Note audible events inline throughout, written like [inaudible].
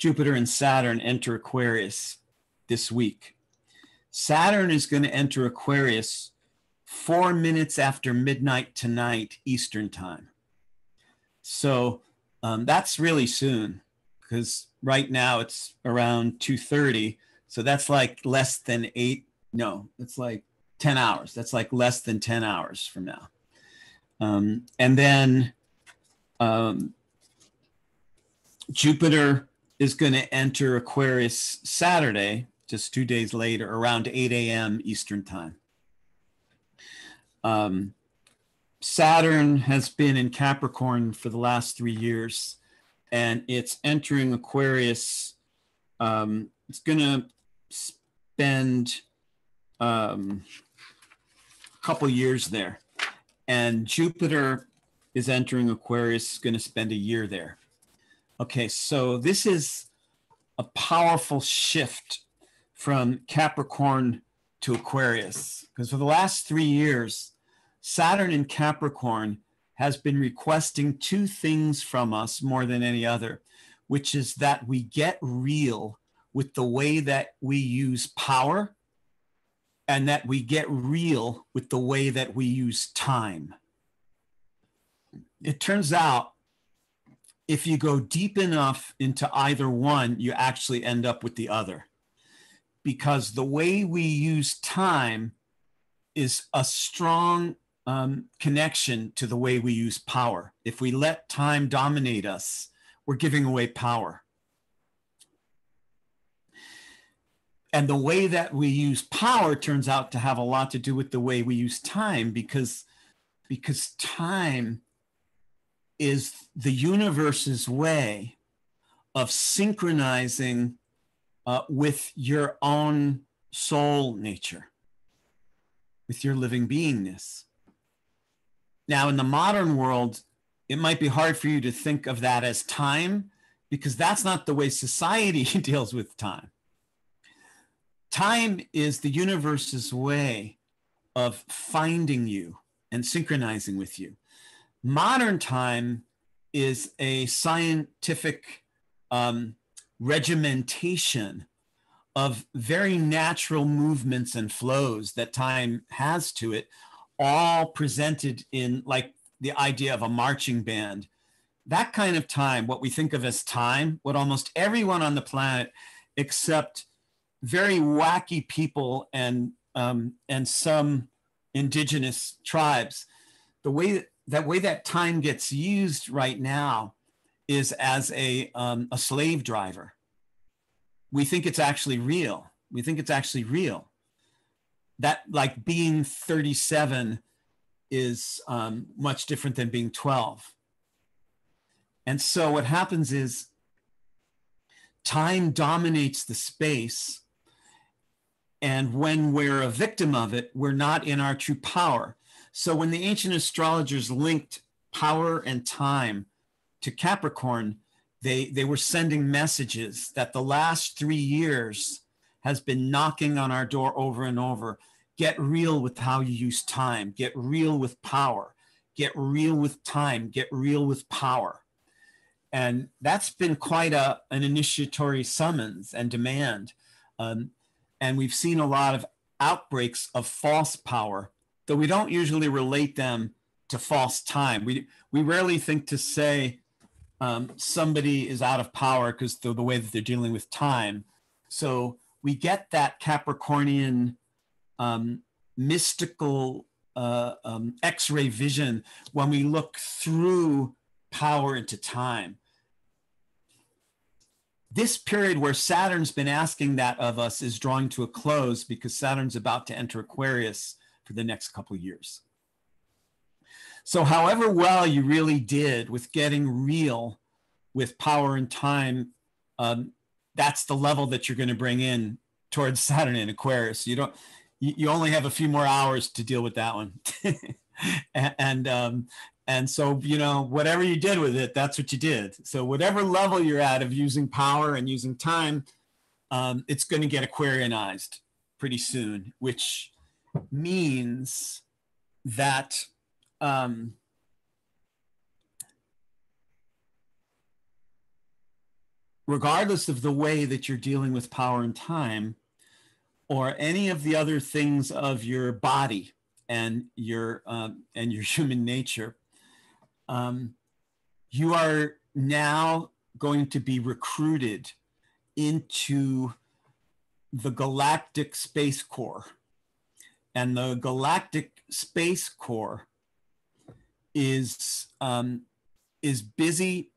Jupiter and Saturn enter Aquarius this week. Saturn is going to enter Aquarius four minutes after midnight tonight, Eastern time. So um, that's really soon because right now it's around 2.30 so that's like less than eight no it's like 10 hours that's like less than 10 hours from now um, and then um, jupiter is going to enter aquarius saturday just two days later around 8 a.m eastern time um, saturn has been in capricorn for the last three years and it's entering aquarius um, it's going to spend um, a couple years there. And Jupiter is entering Aquarius, going to spend a year there. Okay, so this is a powerful shift from Capricorn to Aquarius because for the last three years, Saturn in Capricorn has been requesting two things from us more than any other, which is that we get real with the way that we use power and that we get real with the way that we use time. It turns out if you go deep enough into either one, you actually end up with the other. Because the way we use time is a strong um, connection to the way we use power. If we let time dominate us, we're giving away power. and the way that we use power turns out to have a lot to do with the way we use time because because time is the universe's way of synchronizing uh, with your own soul nature with your living beingness now in the modern world it might be hard for you to think of that as time because that's not the way society [laughs] deals with time Time is the universe's way of finding you and synchronizing with you. Modern time is a scientific um, regimentation of very natural movements and flows that time has to it, all presented in like the idea of a marching band. That kind of time, what we think of as time, what almost everyone on the planet except very wacky people and um, and some indigenous tribes. The way that, way that time gets used right now is as a um, a slave driver. We think it's actually real. We think it's actually real. That like being 37 is um, much different than being 12. And so what happens is time dominates the space and when we're a victim of it, we're not in our true power. So when the ancient astrologers linked power and time to Capricorn, they, they were sending messages that the last three years has been knocking on our door over and over. Get real with how you use time, get real with power, get real with time, get real with power. And that's been quite a, an initiatory summons and demand. Um, and we've seen a lot of outbreaks of false power, though we don't usually relate them to false time. We, we rarely think to say um, somebody is out of power because the, the way that they're dealing with time. So we get that Capricornian um, mystical uh, um, X ray vision when we look through power into time this period where Saturn's been asking that of us is drawing to a close because Saturn's about to enter Aquarius for the next couple years. So, however well you really did with getting real with power and time, um, that's the level that you're going to bring in towards [laughs] Saturn and Aquarius. You don't, you, only have a few more hours to deal with that one. [laughs] and um, and so, you know, whatever you did with it, that's what you did. So, whatever level you're at of using power and using time, um, it's going to get Aquarianized pretty soon, which means that um, regardless of the way that you're dealing with power and time or any of the other things of your body and your um, and your [laughs] human nature um, you are now going to be recruited into the galactic space corps and the galactic space corps is um, is busy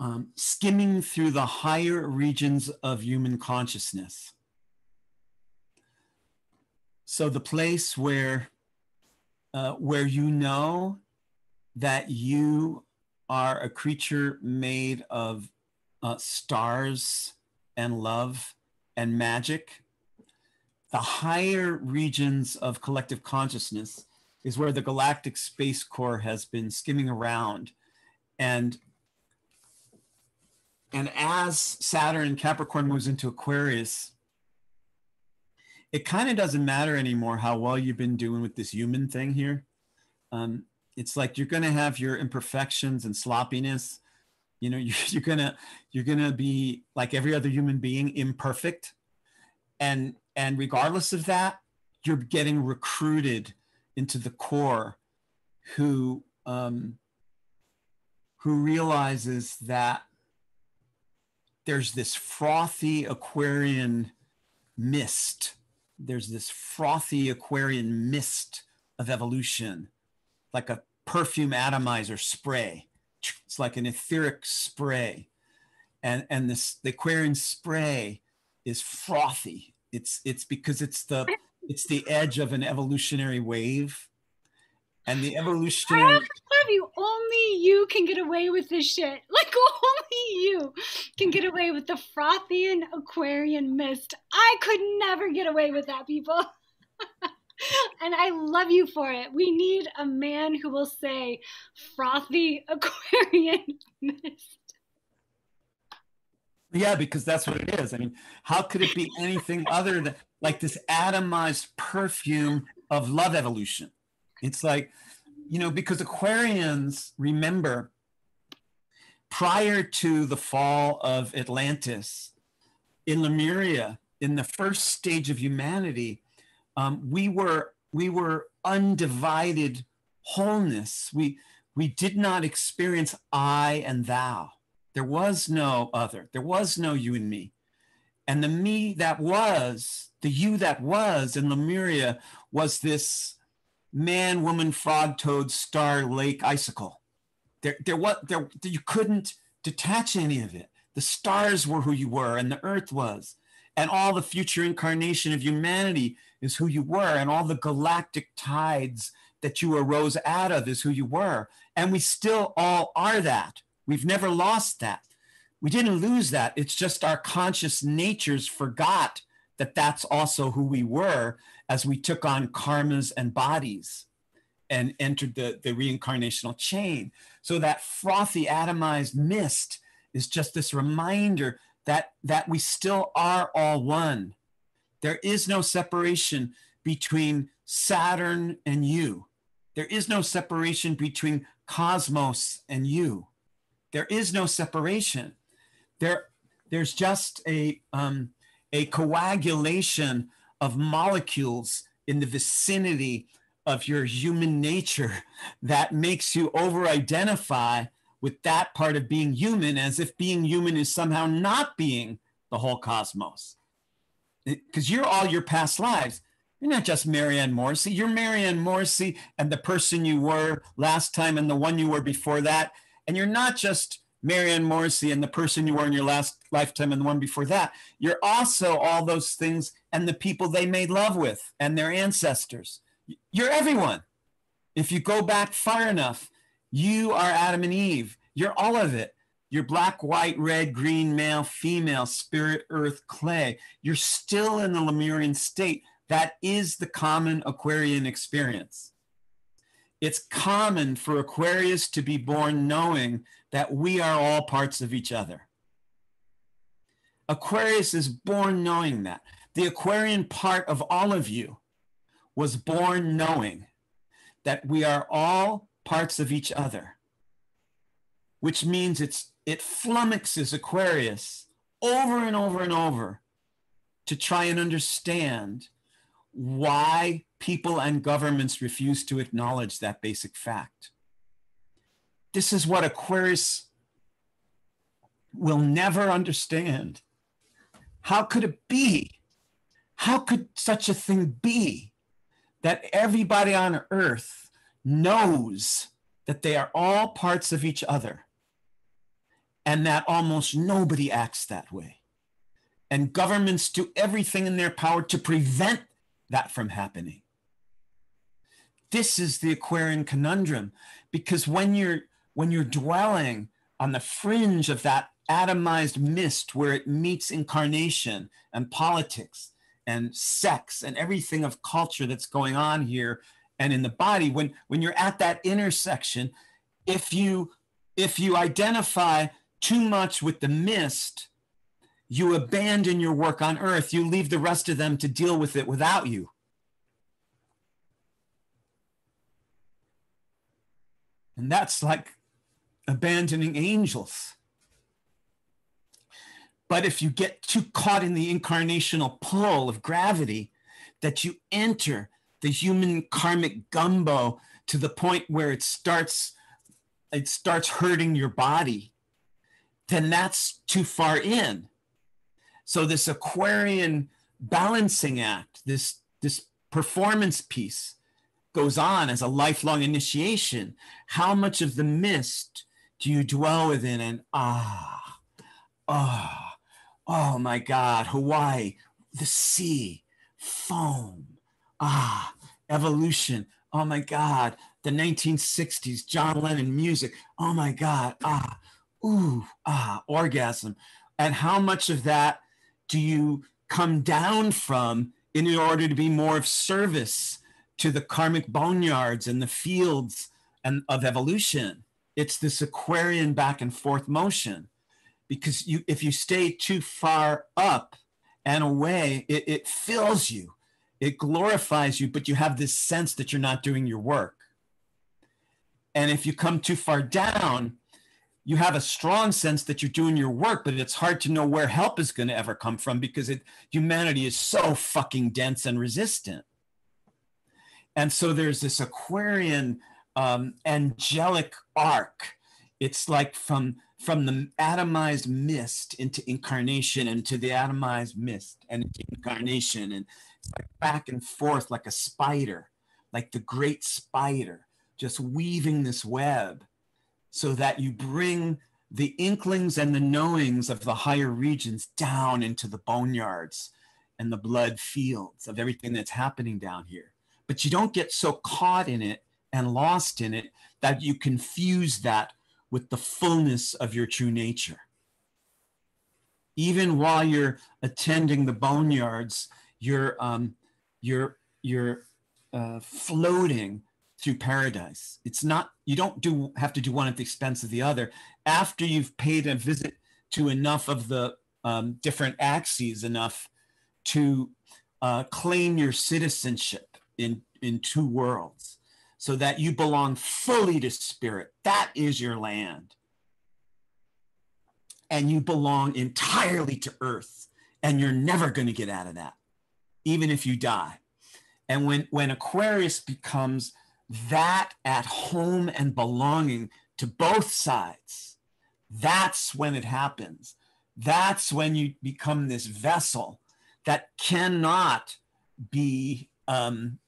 um, skimming through the higher regions of human consciousness. So the place where uh, where you know that you are a creature made of uh, stars and love and magic. The higher regions of collective consciousness is where the Galactic Space corps has been skimming around. And, and as Saturn Capricorn moves into Aquarius, it kind of doesn't matter anymore how well you've been doing with this human thing here. Um, it's like you're going to have your imperfections and sloppiness. You know, [laughs] you're, you're gonna you're gonna be like every other human being, imperfect, and and regardless of that, you're getting recruited into the corps who um, who realizes that there's this frothy Aquarian mist. There's this frothy Aquarian mist of evolution, like a perfume atomizer spray. It's like an etheric spray. And, and this the Aquarian spray is frothy. It's it's because it's the it's the edge of an evolutionary wave. And the evolutionary I love you. Only you can get away with this shit. [laughs] Like only you can get away with the frothian Aquarian mist. I could never get away with that, people. [laughs] and I love you for it. We need a man who will say frothy Aquarian [laughs] mist. Yeah, because that's what it is. I mean, how could it be anything other than like this atomized perfume of love evolution? It's like, you know, because Aquarians remember prior to the fall of Atlantis in Lemuria, in the first stage of humanity, um, we were we were undivided wholeness. We we did not experience I and thou there was no other. There was no you and me. And the me that was, the you that was in Lemuria was this man, woman, frog, toad, star, lake, icicle. There, there was, there, you couldn't detach any of it. The stars were who you were, and the earth was, and all the future incarnation of humanity is who you were, and all the galactic tides that you arose out of is who you were. And we still all are that. We've never lost that. We didn't lose that. It's just our conscious natures forgot that that's also who we were as we took on karmas and bodies and entered the, the reincarnational chain. So that frothy atomized mist is just this reminder that, that we still are all one. There is no separation between Saturn and you. There is no separation between cosmos and you there is no separation. There, there's just a, um, a coagulation of molecules in the vicinity of your human nature that makes you over identify with that part of being human as if being human is somehow not being the whole cosmos. Because you're all your past lives. You're not just Marianne Morrissey. You're Marianne Morrissey and the person you were last time and the one you were before that. And you're not just Marianne Morrissey and the person you were in your last lifetime and the one before that. You're also all those things and the people they made love with and their ancestors. You're everyone. If you go back far enough, you are Adam and Eve. You're all of it. You're black, white, red, green, male, female, spirit, earth, clay. You're still in the Lemurian state. That is the common Aquarian experience it's common for Aquarius to be born knowing that we are all parts of each other. Aquarius is born knowing that. The Aquarian part of all of you was born knowing that we are all parts of each other, which means it's it flummoxes Aquarius over and over and over to try and understand why people and governments refuse to acknowledge that basic fact. This is what Aquarius will never understand. How could it be? How could such a thing be that everybody on earth knows that they are all parts of each other and that almost nobody acts that way? And governments do everything in their power to prevent that from happening. This is the Aquarian conundrum because when you're when you're dwelling on the fringe of that atomized mist where it meets incarnation and politics and sex and everything of culture that's going on here and in the body when when you're at that intersection if you if you identify too much with the mist you abandon your work on earth you leave the rest of them to deal with it without you and that's like abandoning angels but if you get too caught in the incarnational pull of gravity, that you enter the human karmic gumbo to the point where it starts it starts hurting your body, then that's too far in. So this Aquarian balancing act, this this performance piece goes on as a lifelong initiation. How much of the mist do you dwell within and ah, ah, Oh my God, Hawaii, the sea, foam, ah, evolution. Oh my God, the 1960s, John Lennon music. Oh my God, ah, ooh, ah, orgasm. And how much of that do you come down from in order to be more of service to the karmic boneyards and the fields and of evolution? It's this Aquarian back and forth motion. Because you if you stay too far up and away it, it fills you. It glorifies you but you have this sense that you're not doing your work. And if you come too far down you have a strong sense that you're doing your work but it's hard to know where help is going to ever come from because it, humanity is so fucking dense and resistant. And so there's this aquarian um, angelic arc. It's like from from the atomized mist into incarnation and to the atomized mist and into incarnation. And it's like back and forth like a spider like the great spider just weaving this web so that you bring the inklings and the knowings of the higher regions down into the boneyards and the blood fields of everything that's happening down here but you don't get so caught in it and lost in it that you confuse that with the fullness of your true nature. Even while you're attending the boneyards, you're, um, you're, you're uh, floating through paradise. It's not, you don't do, have to do one at the expense of the other. After you've paid a visit to enough of the um, different axes, enough to uh, claim your citizenship in, in two worlds so that you belong fully to spirit. That is your land. And you belong entirely to earth. And you're never going to get out of that, even if you die. And when, when Aquarius becomes that at home and belonging to both sides, that's when it happens. That's when you become this vessel that cannot be um,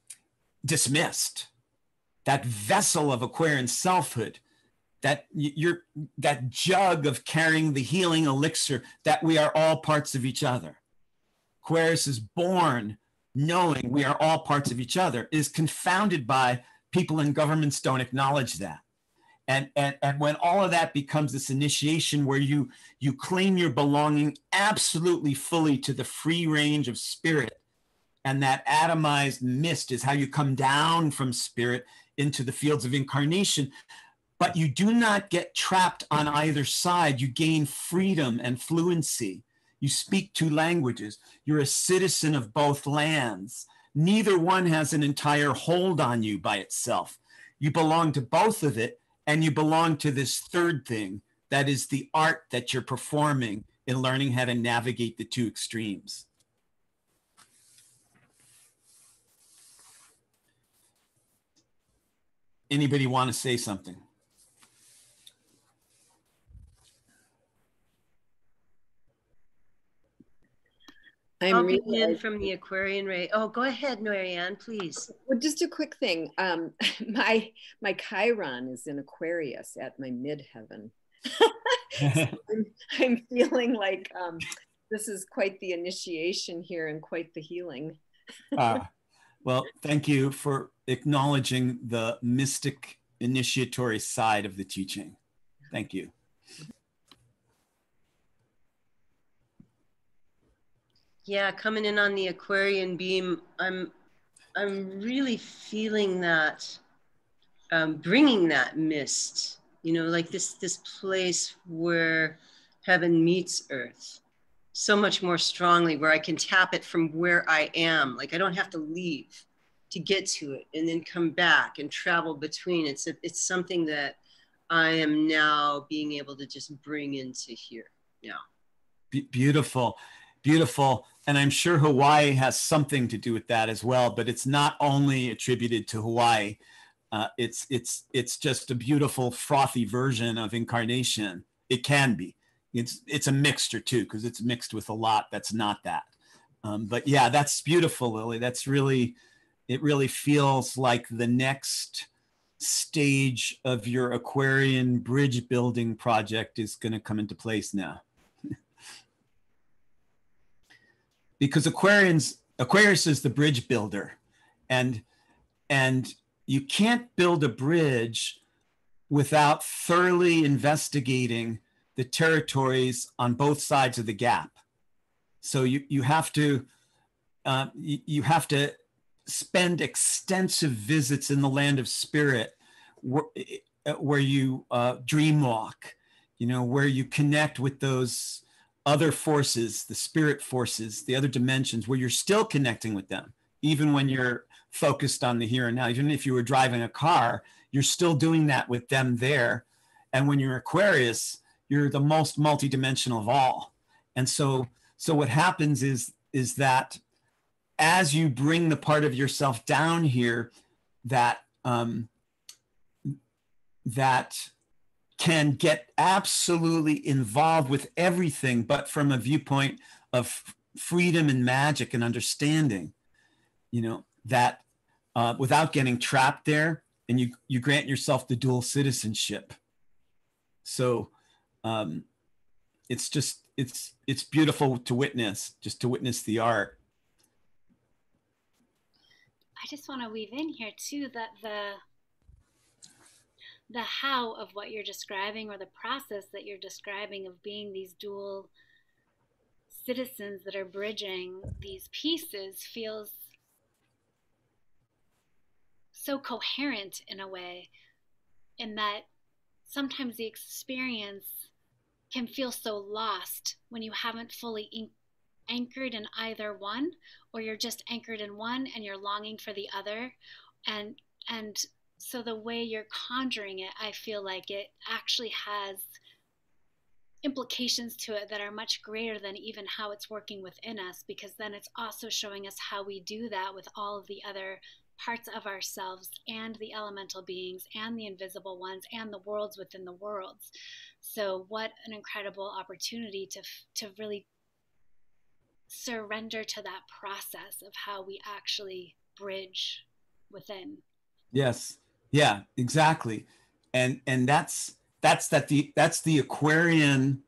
dismissed that vessel of Aquarian selfhood, that you're that jug of carrying the healing elixir that we are all parts of each other. Aquarius is born knowing we are all parts of each other, is confounded by people in governments don't acknowledge that. And, and, and when all of that becomes this initiation where you you claim your belonging absolutely fully to the free range of spirit and that atomized mist is how you come down from spirit into the fields of incarnation. But you do not get trapped on either side. You gain freedom and fluency. You speak two languages. You're a citizen of both lands. Neither one has an entire hold on you by itself. You belong to both of it, and you belong to this third thing that is the art that you're performing in learning how to navigate the two extremes. Anybody want to say something? I'm I'll begin from the Aquarian ray. Oh, go ahead, Marianne, please. Well, just a quick thing. Um, [laughs] my my Chiron is in Aquarius at my midheaven. [laughs] so I'm, I'm, feeling like um, this is quite the initiation here and quite the healing. ah, [laughs] well, thank you for acknowledging the mystic initiatory side of the teaching. Thank you. Yeah, coming in on the Aquarian beam, I'm I'm really feeling that um, bringing that mist, you know, like this this place where heaven meets earth so much more strongly where I can tap it from where I am. Like I don't have to leave to get to it and then come back and travel between. It's a, it's something that I am now being able to just bring into here now. Be- beautiful, beautiful. And I'm sure Hawaii has something to do with that as well, but it's not only attributed to Hawaii. Uh, it's it's it's just a beautiful frothy version of incarnation. It can be. It's it's a mixture too because it's mixed with a lot that's not that. Um, but yeah, that's beautiful, Lily. That's really it really feels like the next stage of your Aquarian bridge building project is going to come into place now. Because Aquarians, Aquarius is the bridge builder, and and you can't build a bridge without thoroughly investigating the territories on both sides of the gap. So you you have to uh, you, you have to spend extensive visits in the land of spirit where, uh, where you uh, dream walk, you know, where you connect with those other forces, the spirit forces, the other dimensions, where you're still connecting with them, even when you're focused on the here and now. Even if you were driving a car, you're still doing that with them there. And when you're Aquarius, you're the most multidimensional of all. And so, so what happens is is that as you bring the part of yourself down here that um, that can get absolutely involved with everything, but from a viewpoint of freedom and magic and understanding, you know, that uh, without getting trapped there, and you you grant yourself the dual citizenship. So um, it's just it's it's beautiful to witness, just to witness the art. I just want to weave in here too that the the how of what you're describing or the process that you're describing of being these dual citizens that are bridging these pieces feels so coherent in a way in that sometimes the experience can feel so lost when you haven't fully in- anchored in either one or you're just anchored in one and you're longing for the other and and so the way you're conjuring it i feel like it actually has implications to it that are much greater than even how it's working within us because then it's also showing us how we do that with all of the other parts of ourselves and the elemental beings and the invisible ones and the worlds within the worlds. So what an incredible opportunity to to really surrender to that process of how we actually bridge within. Yes yeah exactly. And and that's that's that the that's the aquarian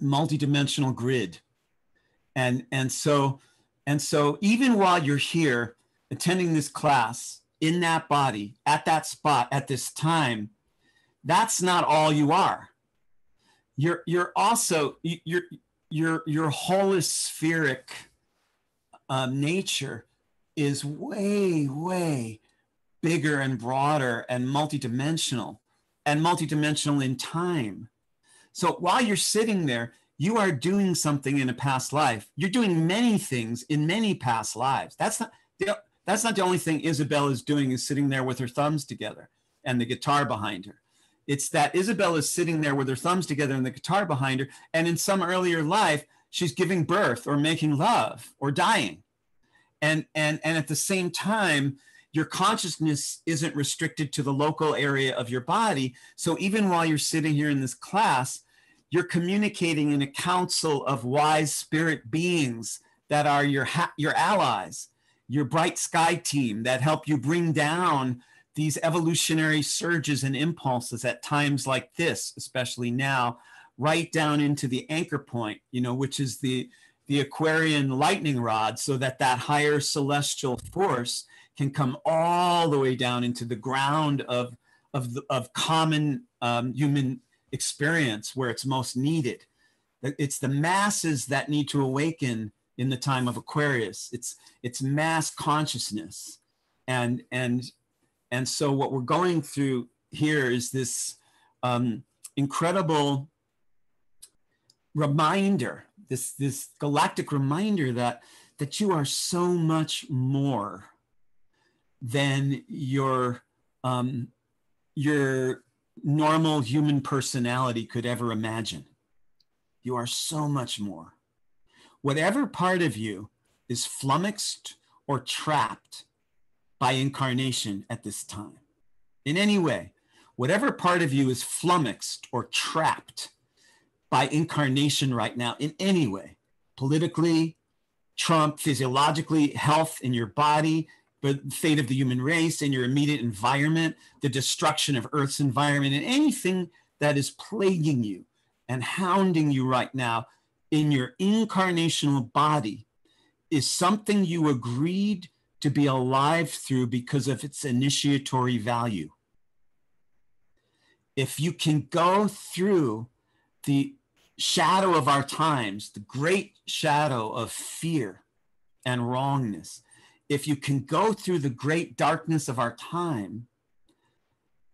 multidimensional grid. And and so and so even while you're here attending this class in that body at that spot at this time that's not all you are. You're you're also you're your your holospheric um, nature is way way bigger and broader and multidimensional and multidimensional in time so while you're sitting there you are doing something in a past life you're doing many things in many past lives that's not the, that's not the only thing isabel is doing is sitting there with her thumbs together and the guitar behind her It's that Isabel is sitting there with her thumbs together and the guitar behind her. And in some earlier life, she's giving birth or making love or dying. And, and, and at the same time, your consciousness isn't restricted to the local area of your body. So even while you're sitting here in this class, you're communicating in a council of wise spirit beings that are your, your allies, your bright sky team that help you bring down these evolutionary surges and impulses at times like this, especially now, right down into the anchor point, you know, which is the the Aquarian lightning rod, so that that higher celestial force can come all the way down into the ground of of of common um, human experience where it's most needed. It's the masses that need to awaken in the time of Aquarius. It's it's mass consciousness, and and and so what we're going through here is this um, incredible reminder, this, this galactic reminder that, that you are so much more than your, um, your normal human personality could ever imagine. You are so much more. Whatever part of you is flummoxed or trapped by incarnation at this time. In any way, whatever part of you is flummoxed or trapped by incarnation right now, in any way, politically, Trump, physiologically, health in your body, the fate of the human race and your immediate environment, the destruction of Earth's environment, and anything that is plaguing you and hounding you right now in your incarnational body is something you agreed to be alive through because of its initiatory value. If you can go through the shadow of our times, the great shadow of fear and wrongness, if you can go through the great darkness of our time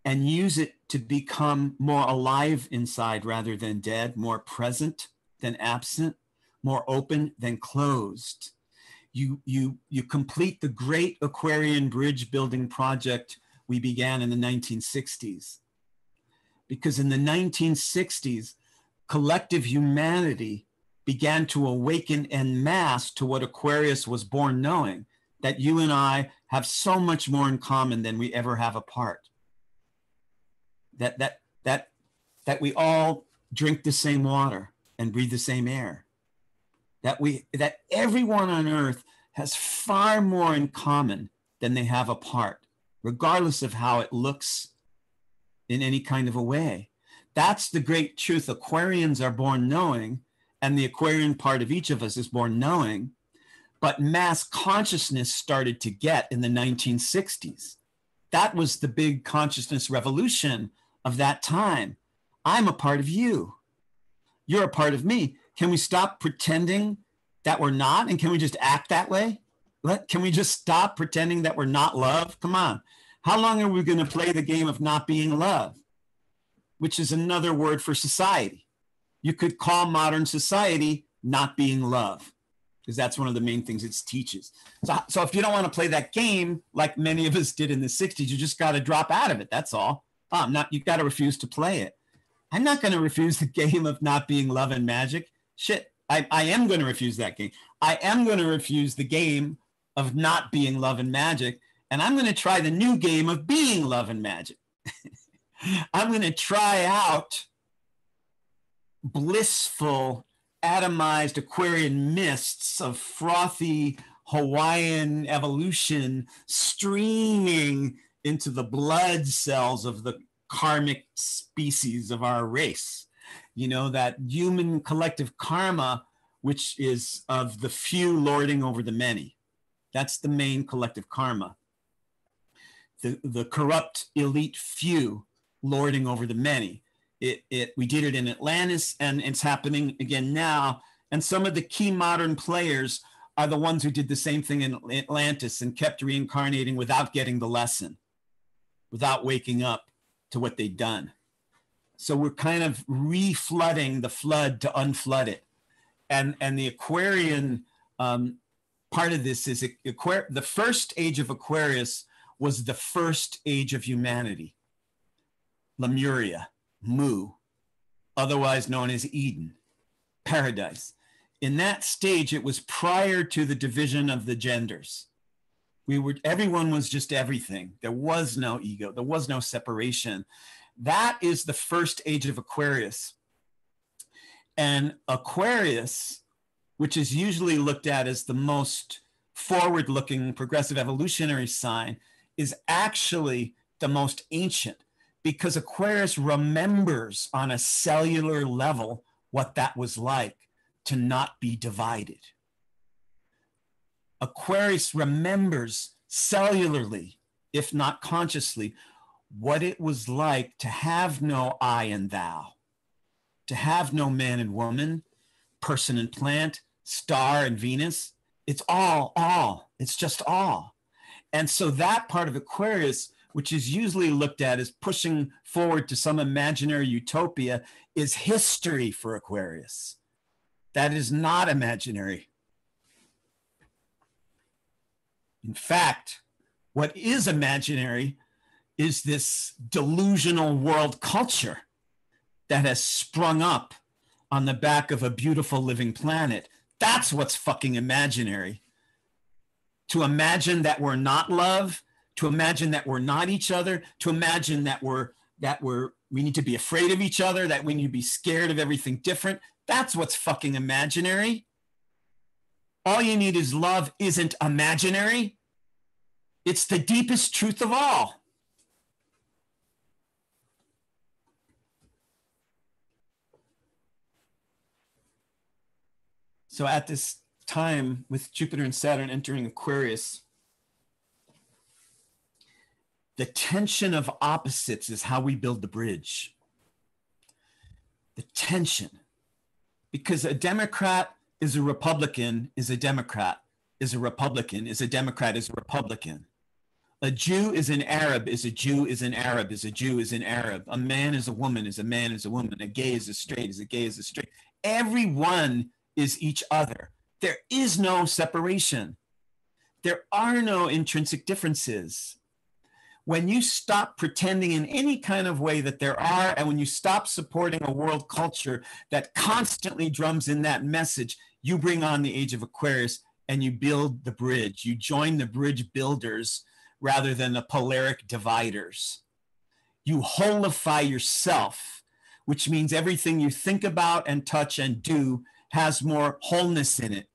and use it to become more alive inside rather than dead, more present than absent, more open than closed, you you you complete the great Aquarian bridge building project we began in the 1960s. Because in the 1960s, collective humanity began to awaken en masse to what Aquarius was born knowing that you and I have so much more in common than we ever have apart. That that that that we all drink the same water and breathe the same air that we that everyone on earth has far more in common than they have apart regardless of how it looks in any kind of a way that's the great truth aquarians are born knowing and the aquarian part of each of us is born knowing but mass consciousness started to get in the 1960s that was the big consciousness revolution of that time i'm a part of you you're a part of me can we stop pretending that we're not? And can we just act that way? Let, can we just stop pretending that we're not love? Come on. How long are we going to play the game of not being love? Which is another word for society. You could call modern society not being love, because that's one of the main things it teaches. So, so if you don't want to play that game like many of us did in the 60s, you just got to drop out of it. That's all. Oh, not, you got to refuse to play it. I'm not going to refuse the [laughs] game of not being love and magic shit, I, I am going to refuse that game. I am going to refuse the game of not being love and magic. And I'm going to try the new game of being love and magic. [laughs] I'm going to try out blissful, atomized Aquarian mists of frothy Hawaiian evolution streaming into the blood cells of the karmic species of our race you know, that human collective karma, which is of the few lording over the many. That's the main collective karma. The, the corrupt elite few lording over the many. It, it, we did it in Atlantis and it's happening again now. And some of the key modern players are the ones who did the same thing in Atlantis and kept reincarnating without getting the lesson, without waking up to what they'd done. So we're kind of reflooding the flood to unflood it. And, and the Aquarian um, part of this is Aquar- the first age of Aquarius was the first age of humanity. Lemuria, Mu, otherwise known as Eden, paradise. In that stage, it was prior to the division of the genders. We were everyone was just everything. There was no ego, there was no separation. That is the first age of Aquarius. And Aquarius, which is usually looked at as the most forward looking progressive evolutionary sign, is actually the most ancient because Aquarius remembers on a cellular level what that was like to not be divided. Aquarius remembers cellularly, if not consciously, what it was like to have no I and thou, to have no man and woman, person and plant, star and Venus. It's all, all. It's just all. And so that part of Aquarius which is usually looked at as pushing forward to some imaginary utopia, is history for Aquarius. That is not imaginary. In fact, what is imaginary is this delusional world culture that has sprung up on the back of a beautiful living planet. That's what's fucking imaginary. To imagine that we're not love to imagine that we're not each other, to imagine that we're that we're we need to be afraid of each other, that we need to be scared of everything different. That's what's fucking imaginary. All you need is love isn't imaginary. It's the deepest truth of all. So at this time, with Jupiter and Saturn entering Aquarius, the tension of opposites is how we build the bridge. The tension. Because a Democrat is a Republican, is a Democrat, is a Republican, is a Democrat, is a Republican. A Jew is an Arab, is a Jew, is an Arab, is a Jew, is an Arab. A man is a woman, is a man, is a woman. A gay is a straight, is a gay, is a straight. Everyone is each other. There is no separation. There are no intrinsic differences when you stop pretending in any kind of way that there are, and when you stop supporting a world culture that constantly drums in that message, you bring on the age of Aquarius and you build the bridge. You join the bridge builders rather than the polaric dividers. You holify yourself, which means everything you think about and touch and do has more wholeness in it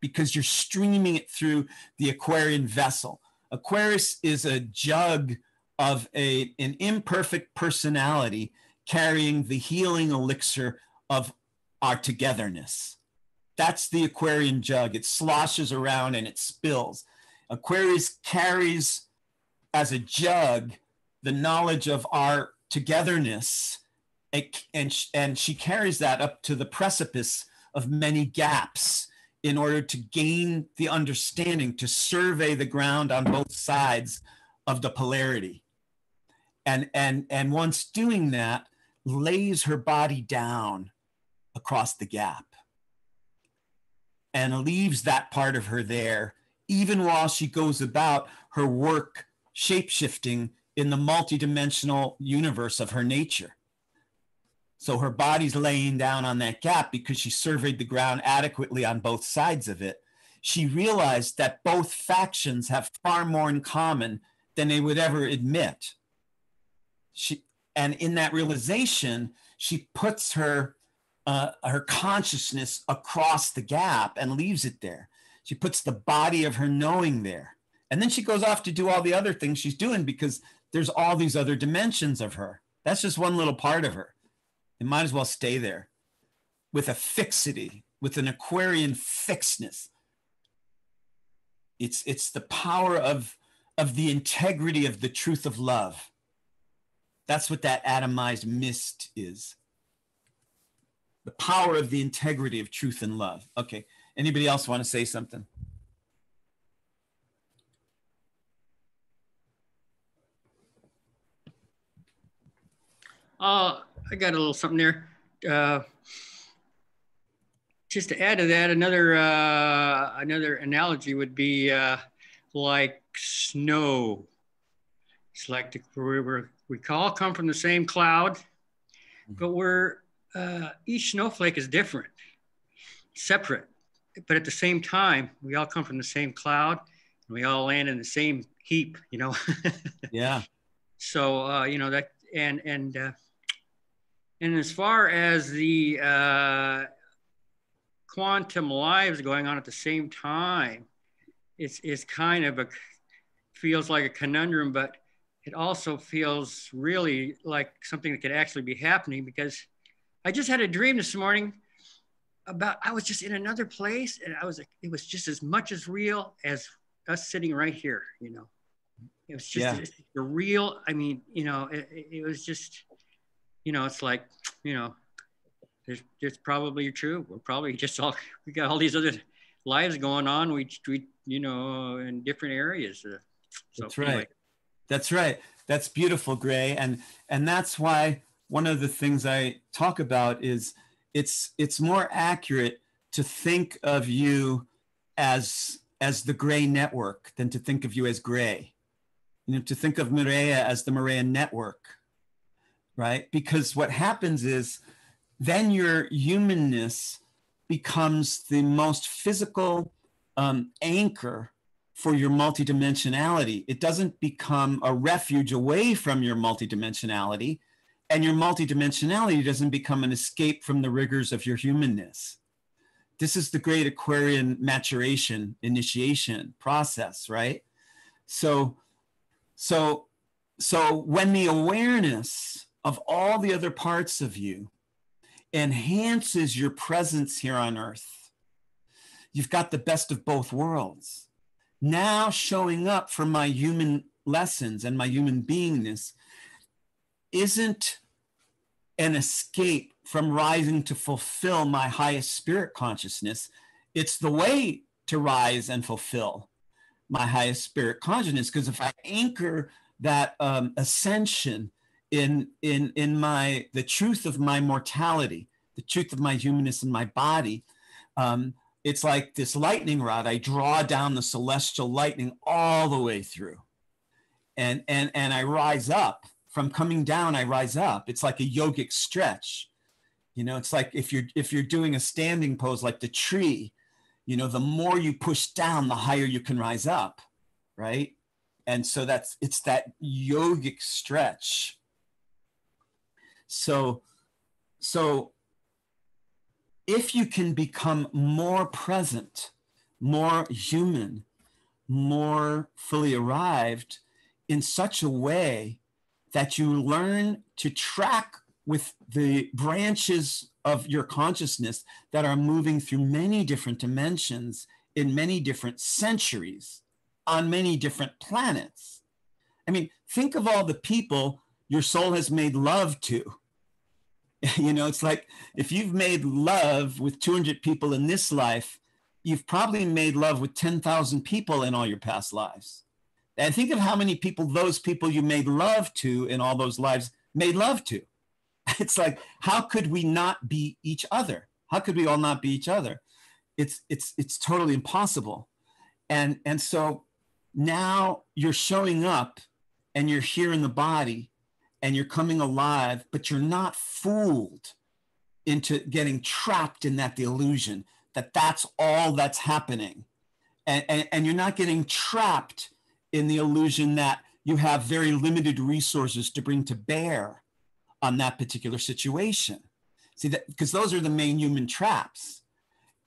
because you're streaming it through the Aquarian vessel. Aquarius is a jug of a, an imperfect personality carrying the healing elixir of our togetherness. That's the Aquarian jug. It sloshes around and it spills. Aquarius carries as a jug the knowledge of our togetherness, and, and she carries that up to the precipice of many gaps in order to gain the understanding, to survey the ground on both sides of the polarity. And, and, and once doing that, lays her body down across the gap and leaves that part of her there, even while she goes about her work shapeshifting in the multidimensional universe of her nature. So her body's laying down on that gap because she surveyed the ground adequately on both sides of it. She realized that both factions have far more in common than they would ever admit. She, and in that realization, she puts her uh, her consciousness across the gap and leaves it there. She puts the body of her knowing there. And then she goes off to do all the other things she's doing because there's all these other dimensions of her. That's just one little part of her. It might as well stay there with a fixity, with an Aquarian fixedness. It's, it's the power of, of the integrity of the truth of love. That's what that atomized mist is. The power of the integrity of truth and love. Okay. Anybody else want to say something? Uh, I got a little something there. Uh, just to add to that, another uh, another analogy would be uh, like snow. It's like the, we're we all come from the same cloud, but we're uh, each snowflake is different, separate, but at the same time, we all come from the same cloud, and we all land in the same heap. You know. [laughs] yeah. So uh, you know that, and and uh, and as far as the uh, quantum lives going on at the same time, it's it's kind of a feels like a conundrum, but it also feels really like something that could actually be happening because I just had a dream this morning about I was just in another place and I was it was just as much as real as us sitting right here, you know. It was just Yeah. the real. I mean, you know, it, it- it was just, you know, it's like, you know, there's, it's probably true. We're probably just all [laughs] we got all these other lives going on. We, we you know, in different areas. Uh, so That's anyway. right. That's right. That's beautiful, Gray. And and that's why one of the things I talk about is it's it's more accurate to think of you as as the gray network than to think of you as gray. You know, to think of Maria as the Maria network, right? Because what happens is then your humanness becomes the most physical um, anchor for your multidimensionality. It doesn't become a refuge away from your multidimensionality, and your multidimensionality doesn't become an escape from the rigors of your humanness. This is the great Aquarian maturation initiation process, right? So, so, so when the awareness of all the other parts of you enhances your presence here on earth, you've got the best of both worlds now showing up for my human lessons and my human beingness isn't an escape from rising to fulfill my highest spirit consciousness. It's the way to rise and fulfill my highest spirit consciousness. Because if I anchor that um, ascension in in in my the truth of my mortality, the truth of my humanness in my body, um, it's like this lightning rod. I draw down the celestial lightning all the way through. And and and I rise up. From coming down, I rise up. It's like a yogic stretch. You know, it's like if you're if you're doing a standing pose like the tree, you know, the more you push down, the higher you can rise up, right? And so that's it's that yogic stretch. So so if you can become more present, more human, more fully arrived in such a way that you learn to track with the branches of your consciousness that are moving through many different dimensions in many different centuries on many different planets. I mean, think of all the people your soul has made love to. [laughs] You know, it's like if you've made love with 200 people in this life, you've probably made love with 10,000 people in all your past lives. And think of how many people those people you made love to in all those lives made love to. [laughs] It's like, how could we not be each other? How could we all not be each other? It's it's it's totally impossible. And and so now you're showing up and you're here in the body and you're coming alive, but you're not fooled into getting trapped in that delusion that that's all that's happening. And, and, and you're not getting trapped in the illusion that you have very limited resources to bring to bear on that particular situation. See that because those are the main human traps.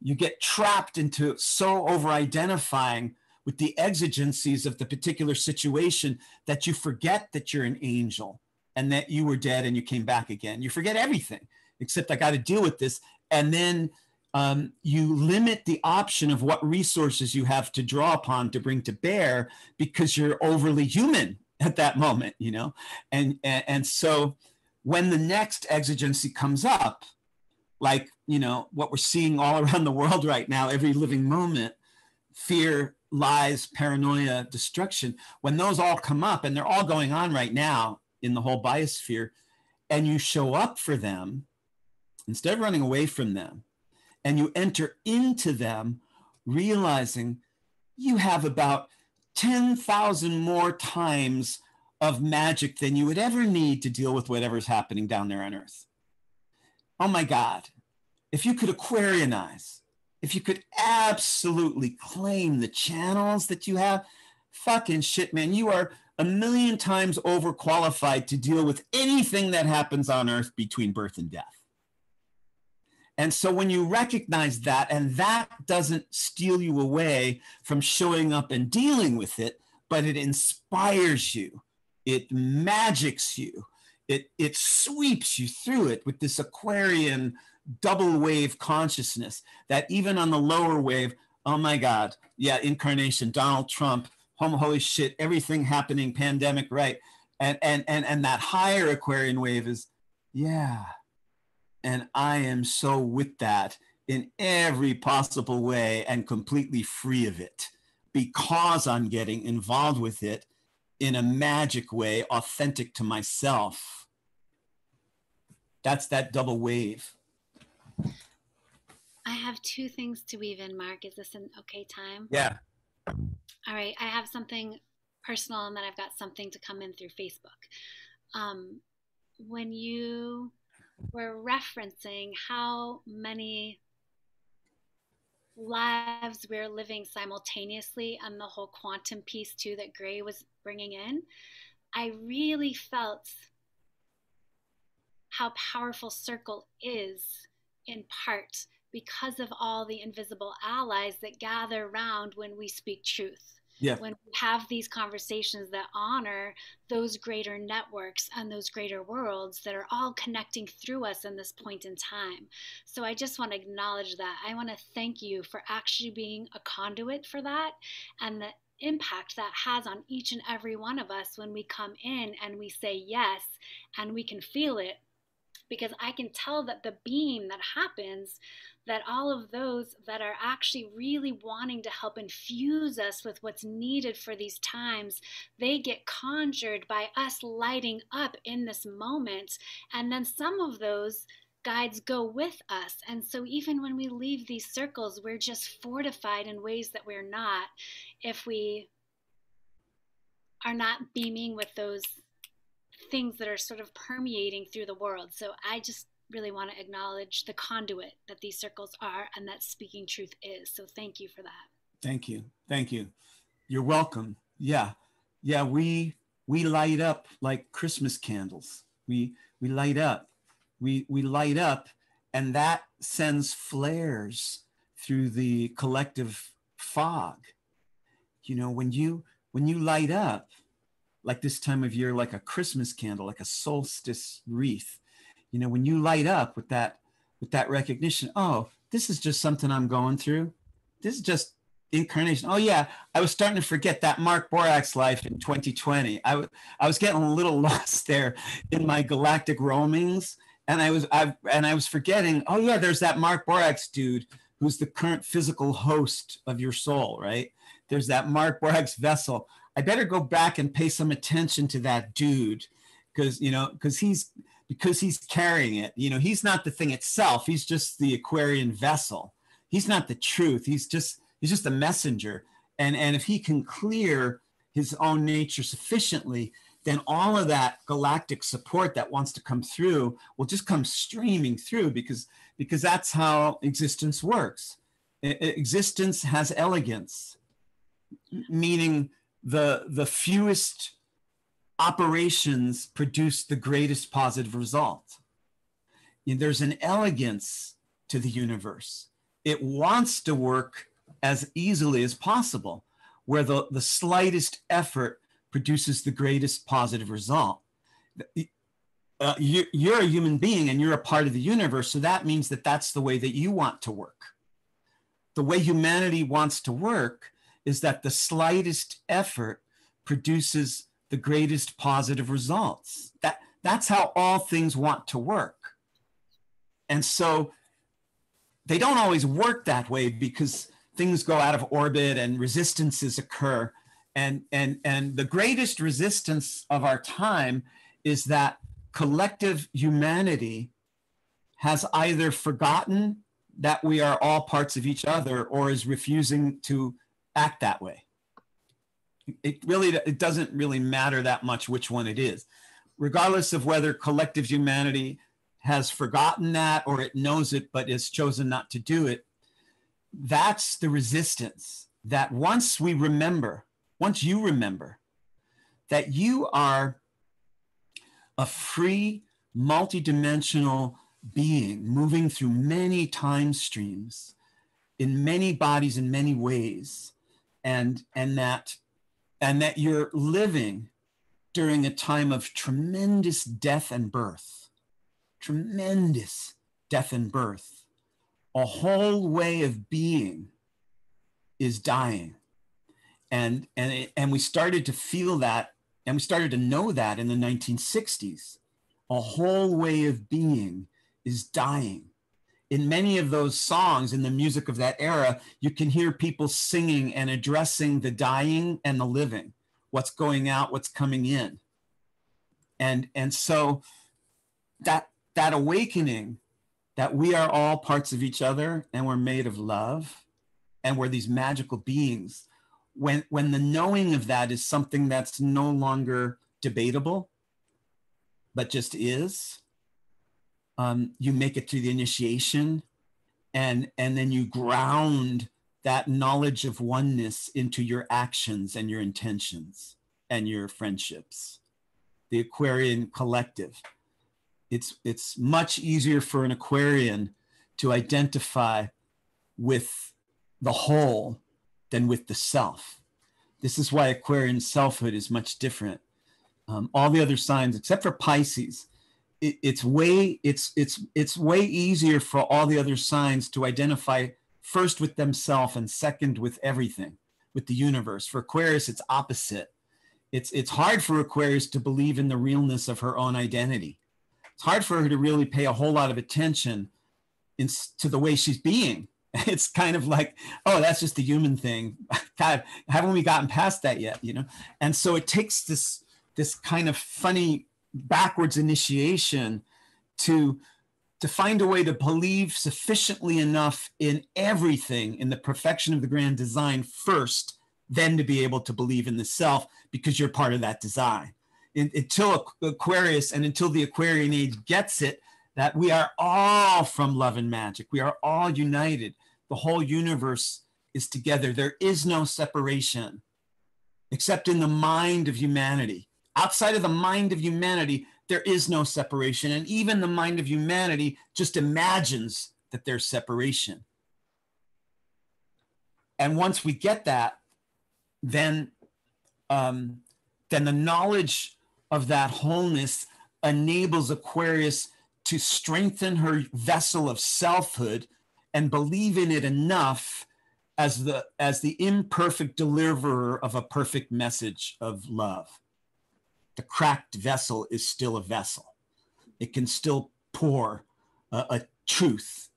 You get trapped into so over identifying with the exigencies of the particular situation that you forget that you're an angel and that you were dead and you came back again. You forget everything except I got to deal with this. And then um, you limit the option of what resources you have to draw upon to bring to bear because you're overly human [laughs] at that moment, you know? And, and, and so when the next exigency comes up, like, you know, what we're seeing all [laughs] around the world right now, every living moment, fear, lies, paranoia, destruction, when those all come up and they're all going on right now in the whole biosphere, and you show up for them, instead of running away from them, and you enter into them, realizing you have about 10,000 more times of magic than you would ever need to deal with whatever's happening down there on Earth. Oh my God. If you could Aquarianize, if you could absolutely claim the channels that you have, fucking shit, man, you are a million times overqualified to deal with anything that happens on earth between birth and death. And so when you recognize that, and that doesn't steal you away from showing up and dealing with it, but it inspires you, it magics you, it, it sweeps you through it with this Aquarian double wave consciousness that even on the lower wave, oh my God, yeah, incarnation, Donald Trump, home, holy shit, everything happening, pandemic, right? And, and, and, and that higher Aquarian wave is, yeah. And I am so with that in every possible way and completely free of it because I'm getting involved with it in a magic way, authentic to myself. That's that double wave. I have two things to weave in, Mark. Is this an okay time? Yeah. All right. I have something personal and then I've got something to come in through Facebook. Um, when you were referencing how many lives we're living simultaneously and the whole quantum piece too that Gray was bringing in, I really felt how powerful Circle is in part because of all the invisible allies that gather around when we speak truth. Yeah. When we have these conversations that honor those greater networks and those greater worlds that are all connecting through us in this point in time. So I just want to acknowledge that. I want to thank you for actually being a conduit for that and the impact that has on each and every one of us when we come in and we say yes and we can feel it because I can tell that the beam that happens, that all of those that are actually really wanting to help infuse us with what's needed for these times, they get conjured by us lighting up in this moment. And then some of those guides go with us. And so even when we leave these circles, we're just fortified in ways that we're not if we are not beaming with those things that are sort of permeating through the world. So I just really want to acknowledge the conduit that these circles are and that speaking truth is. So thank you for that. Thank you. Thank you. You're welcome. Yeah. Yeah, we we light up like Christmas candles. We we light up. We we light up and that sends flares through the collective fog. You know, when you when you light up, like this time of year, like a Christmas candle, like a solstice wreath. You know, when you light up with that, with that recognition, oh, this is just something I'm going through. This is just incarnation. Oh yeah, I was starting to forget that Mark Borax life in 2020. I, w- I was I was getting a little [laughs] lost there in my galactic roamings, and I was I and I was forgetting. Oh yeah, there's that Mark Borax dude who's the current physical host of your soul, right? There's that Mark Borax vessel. I better go back and pay some attention to that dude because you know because he's because he's carrying it. You know, he's not the thing itself. He's just the Aquarian vessel. He's not the truth. He's just he's just a messenger. And and if he can clear his own nature sufficiently, then all of that galactic support that wants to come through will just come streaming through because because that's how existence works. I- existence has elegance, meaning the the fewest operations produce the greatest positive result. And There's an elegance to the universe. It wants to work as easily as possible, where the, the slightest effort produces the greatest positive result. Uh, you, you're a human being and you're a part of the universe, so that means that that's the way that you want to work. The way humanity wants to work is that the slightest effort produces the greatest positive results. That, that's how all things want to work. And so they don't always work that way because things go out of orbit and resistances occur. And, and, and the greatest resistance of our time is that collective humanity has either forgotten that we are all parts of each other or is refusing to act that way. it really it doesn't really matter that much which one it is regardless of whether collective humanity has forgotten that or it knows it but has chosen not to do it that's the resistance that once we remember once you remember that you are a free multidimensional being moving through many time streams in many bodies in many ways and and that and that you're living during a time of tremendous death and birth tremendous death and birth. A whole way of being is dying. And and and we started to feel that and we started to know that in the 1960s a whole way of being is dying in many of those songs in the music of that era, you can hear people singing and addressing the dying and the living, what's going out, what's coming in. And, and so that, that awakening that we are all parts of each other and we're made of love and we're these magical beings, when, when the knowing of that is something that's no longer debatable, but just is, um, you make it through the initiation and and then you ground that knowledge of oneness into your actions and your intentions and your friendships. The aquarian collective. It's it's much easier for an aquarian to identify with the whole than with the self. This is why aquarian selfhood is much different. Um, all the other signs except for pisces it, it's way it's it's it's way easier for all the other signs to identify first with themselves and second with everything with the universe. For aquarius it's opposite. It's it's hard for aquarius to believe in the realness of her own identity. It's hard for her to really pay a whole lot of attention in, to the way she's being. [laughs] It's kind of like oh that's just the human thing. [laughs] God haven't we gotten past that yet you know? And so it takes this this kind of funny backwards initiation to to find a way to believe sufficiently enough in everything in the perfection of the grand design first then to be able to believe in the self because you're part of that design. In, until aquarius and until the aquarian age gets it that we are all from love and magic. We are all united. The whole universe is together. There is no separation except in the mind of humanity Outside of the mind of humanity, there is no separation. And even the mind of humanity just imagines that there's separation. And once we get that, then, um, then the knowledge of that wholeness enables Aquarius to strengthen her vessel of selfhood and believe in it enough as the as the imperfect deliverer of a perfect message of love the cracked vessel is still a vessel. It can still pour a, a truth.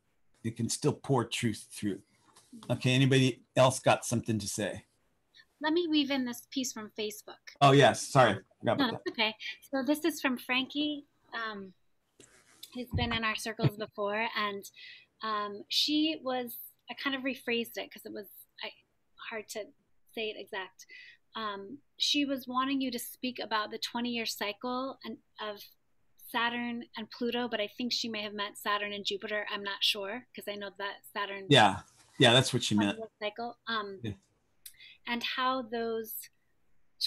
It can still pour truth through. Okay, anybody else got something to say? Let me weave in this piece from Facebook. Oh yes, sorry. No, that's okay. So this is from Frankie, um, who's been in our circles before, and um, she was. I kind of rephrased it because it was I, hard to say it exact um, she was wanting you to speak about the 20 year cycle and, of Saturn and Pluto, but I think she may have meant Saturn and Jupiter. I'm not sure because I know that Saturn. Yeah, yeah, that's what she meant. Cycle, um, yeah. and how those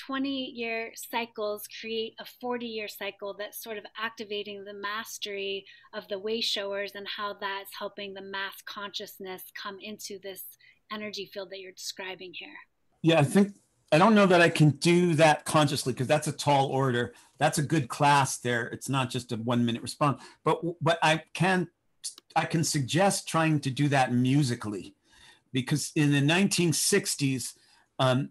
20 year cycles create a 40 year cycle that's sort of activating the mastery of the way showers and how that's helping the mass consciousness come into this energy field that you're describing here. Yeah, I think I don't know that I can do that consciously because that's a tall order. That's a good class there. It's not just a one minute response, but but I can I can suggest trying to do that musically, because in the 1960s, um,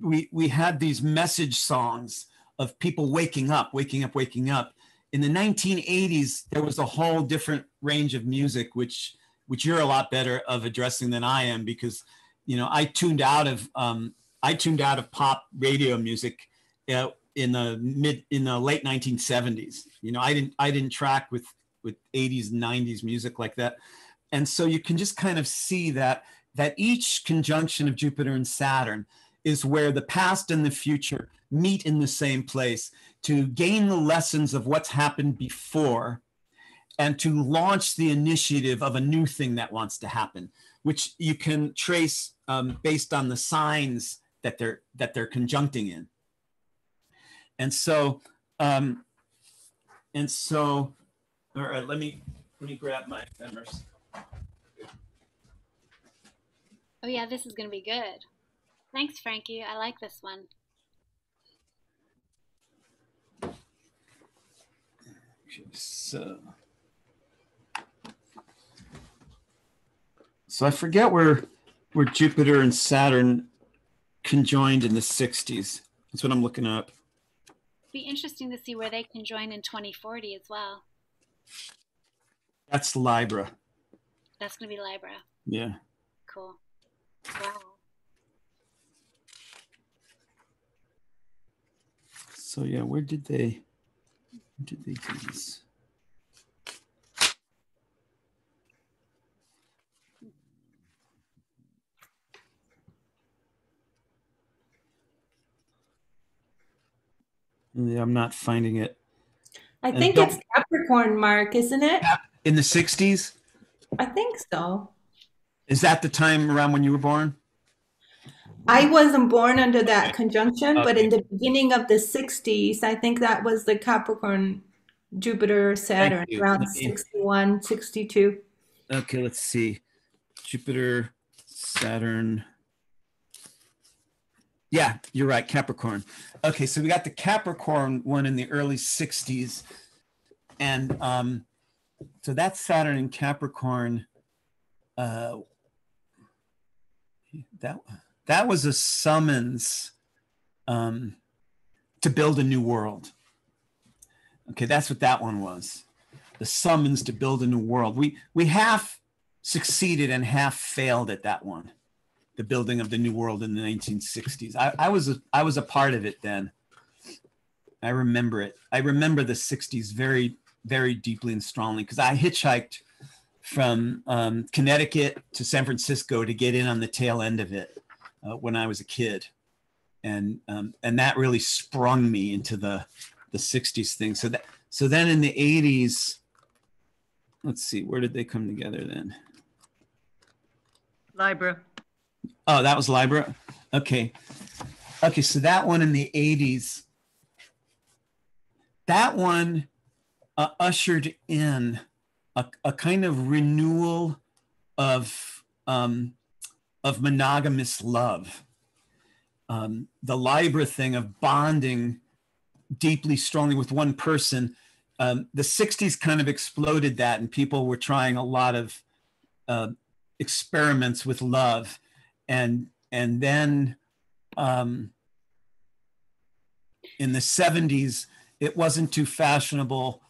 we we had these message songs of people waking up, waking up, waking up. In the 1980s, there was a whole different range of music, which which you're a lot better of addressing than I am because you know I tuned out of um, I tuned out of pop radio music uh, in the mid in the late 1970s. You know, I didn't I didn't track with with 80s and 90s music like that, and so you can just kind of see that that each conjunction of Jupiter and Saturn is where the past and the future meet in the same place to gain the lessons of what's happened before and to launch the initiative of a new thing that wants to happen, which you can trace um, based on the signs that they're that they're conjuncting in. And so, um, and so, all right, let me let me grab my ephemeris. Oh yeah, this is gonna be good. Thanks, Frankie. I like this one. So, so I forget where where Jupiter and Saturn conjoined in the 60s. That's what I'm looking up. Be interesting to see where they conjoin in 2040 as well. That's Libra. That's gonna be Libra. Yeah. Cool. Wow. So yeah, where did they where did they do this? I'm not finding it. I And think it's Capricorn, Mark, isn't it? In the 60s? I think so. Is that the time around when you were born? I wasn't born under that conjunction, but in the beginning of the 60s, I think that was the Capricorn Jupiter Saturn around me- 61, 62. Okay, let's see. Jupiter, Saturn. Yeah, you're right, Capricorn. Okay, so we got the Capricorn one in the early 60s. And um, so that's Saturn in Capricorn. Uh, that that was a summons um, to build a new world. Okay, that's what that one was. The summons to build a new world. We we half succeeded and half failed at that one, the building of the new world in the 1960s. I, I was a, I was a part of it then. I remember it. I remember the 60s very very deeply and strongly because I hitchhiked from um, Connecticut to San Francisco to get in on the tail end of it uh, when I was a kid, and um, and that really sprung me into the the 60s thing. So that so then in the 80s, let's see, where did they come together then? Libra. Oh, that was Libra. Okay. Okay, so that one in the 80s, that one uh, ushered in a, a kind of renewal of um, of monogamous love. Um, the Libra thing of bonding deeply, strongly with one person. Um, the 60s kind of exploded that, and people were trying a lot of uh, experiments with love and and then um, in the 70s it wasn't too fashionable.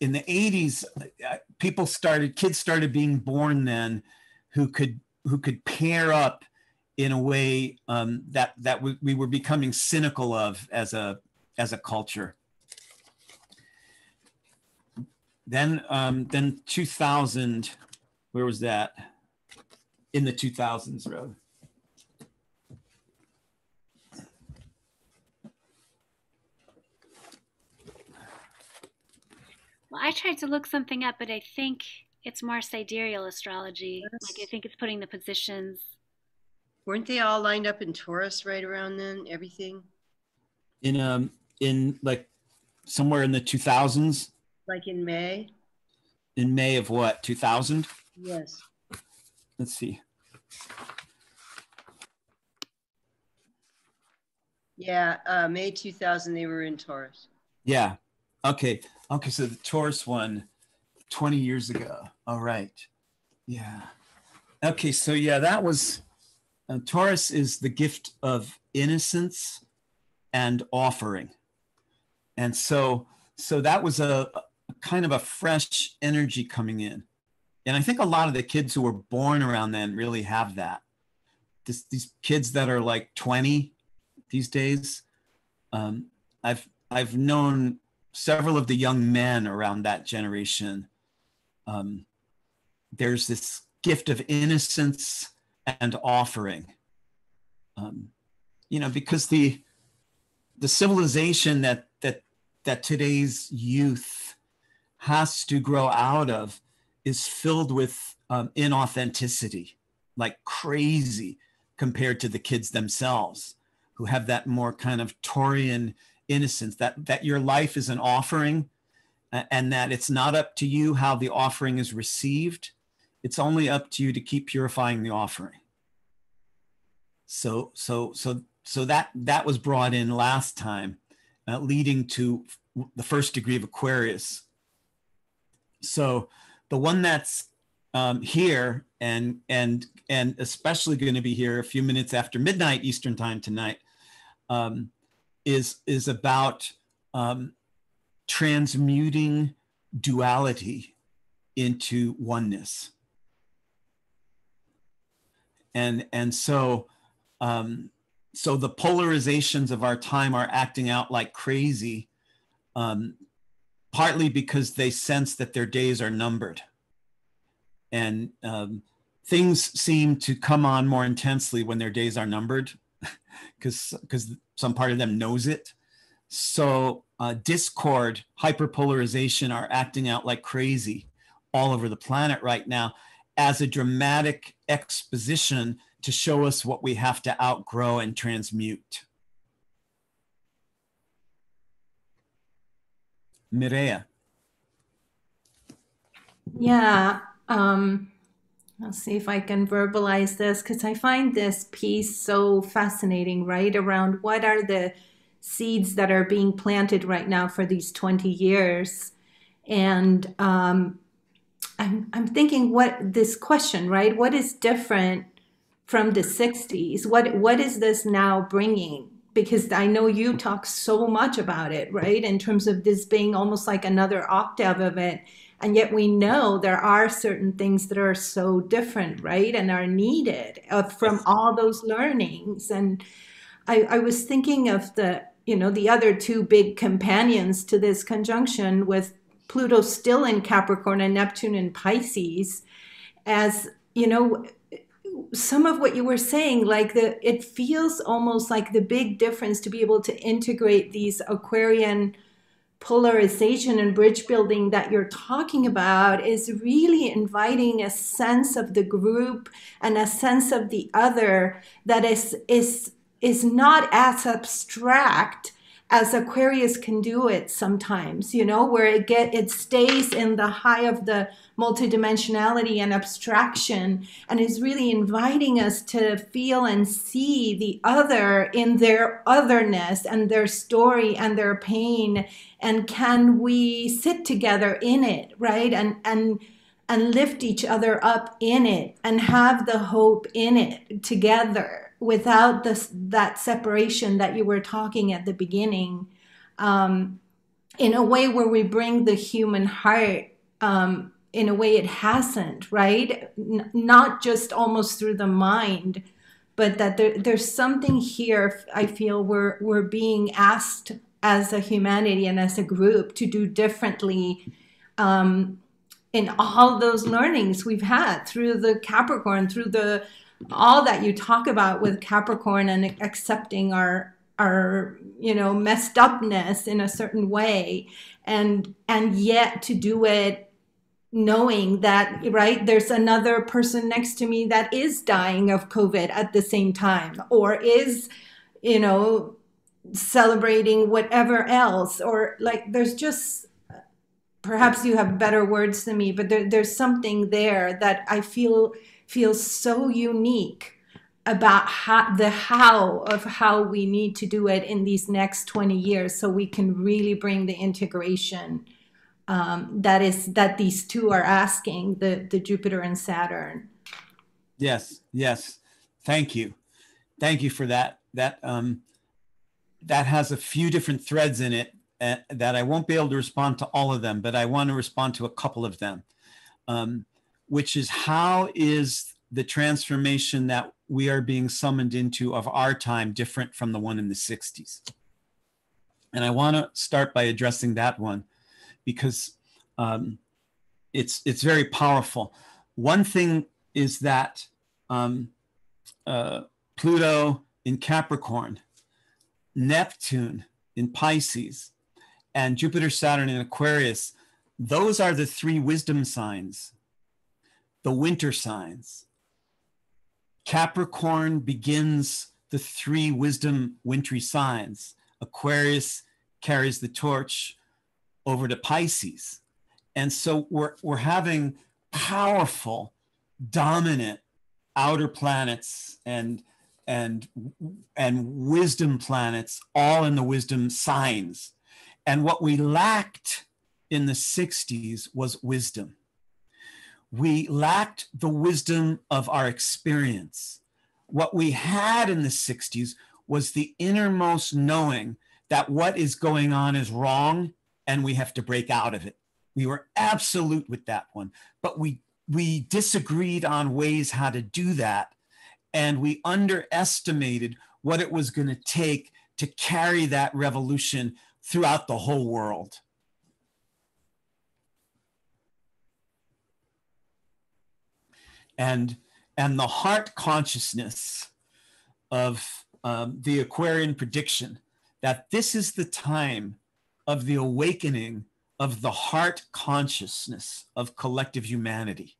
In the 80s uh, people started kids started being born then who could who could pair up in a way um, that that we, we were becoming cynical of as a as a culture. Then um, then 2000 where was that? In the 2000s road Well, I tried to look something up, but I think it's more sidereal astrology. Like I think it's putting the positions. Weren't they all lined up in Taurus right around then? Everything in um in like somewhere in the 2000s like in May? in May of what 2000 Yes. let's see Yeah, uh, May 2000, they were in Taurus. yeah okay okay so the Taurus one 20 years ago. All right. Yeah. Okay so yeah that was uh, Taurus is the gift of innocence and offering. And so so that was a, a kind of a fresh energy coming in. And i think a lot of the kids who were born around then really have that. This, these kids that are like 20 these days um, i've i've known several of the young men around that generation um, there's this gift of innocence and offering. Um, you know, because the the civilization that that that today's youth has to grow out of is filled with um, inauthenticity, like crazy, compared to the kids themselves, who have that more kind of Taurian innocence. That that your life is an offering, and that it's not up to you how the offering is received. It's only up to you to keep purifying the offering. So so so so that that was brought in last time, uh, leading to the first degree of Aquarius. So the one that's um, here and and and especially going to be here a few minutes after midnight Eastern time tonight um, is is about um, transmuting duality into oneness. And and so um, so the polarizations of our time are acting out like crazy um, partly because they sense that their days are numbered and um, things seem to come on more intensely when their days are numbered [laughs] because because some part of them knows it so uh, discord hyperpolarization are acting out like crazy all over the planet right now as a dramatic exposition to show us what we have to outgrow and transmute. Mireya. Yeah. Um, I'll see if I can verbalize this because I find this piece so fascinating, right? Around what are the seeds that are being planted right now for these 20 years. And um, I'm, I'm thinking what this question, right? What is different from the 60s what what is this now bringing because i know you talk so much about it right in terms of this being almost like another octave of it and yet we know there are certain things that are so different right and are needed uh, from all those learnings. And I, I was thinking of the you know the other two big companions to this conjunction with pluto still in capricorn and neptune in pisces as you know some of what you were saying like the it feels almost like the big difference to be able to integrate these aquarian polarization and bridge building that you're talking about is really inviting a sense of the group and a sense of the other that is is is not as abstract as Aquarius can do it sometimes, you know, where it get it stays in the high of the multidimensionality and abstraction and is really inviting us to feel and see the other in their otherness and their story and their pain and can we sit together in it, right? And and and lift each other up in it and have the hope in it together without this that separation that you were talking at the beginning um, in a way where we bring the human heart um, in a way it hasn't right? N- not just almost through the mind but that there, there's something here i feel we're we're being asked as a humanity and as a group to do differently um, in all those learnings we've had through the capricorn through the all that you talk about with Capricorn and accepting our our you know messed upness in a certain way and and yet to do it knowing that right there's another person next to me that is dying of covid at the same time or is you know celebrating whatever else or like there's just perhaps you have better words than me but there, there's something there that i feel feels so unique about how, the how of how we need to do it in these next 20 years so we can really bring the integration um, that is that these two are asking the the jupiter and saturn. Yes yes. Thank you. Thank you for that. That um that has a few different threads in it uh, that i won't be able to respond to all of them but i want to respond to a couple of them. Um, which is how is the transformation that we are being summoned into of our time different from the one in the 60s? And I want to start by addressing that one because um, it's it's very powerful. One thing is that um, uh, Pluto in Capricorn, Neptune in Pisces, and Jupiter, Saturn in Aquarius, those are the three wisdom signs, the winter signs. Capricorn begins the three wisdom wintry signs. Aquarius carries the torch over to Pisces. And so we're, we're having powerful, dominant outer planets and and and wisdom planets all in the wisdom signs. And what we lacked in the 60s was wisdom. We lacked the wisdom of our experience. What we had in the 60s was the innermost knowing that what is going on is wrong and we have to break out of it we were absolute with that one but we we disagreed on ways how to do that. And we underestimated what it was going to take to carry that revolution throughout the whole world. And, and the heart consciousness of um, the Aquarian prediction that this is the time of the awakening of the heart consciousness of collective humanity.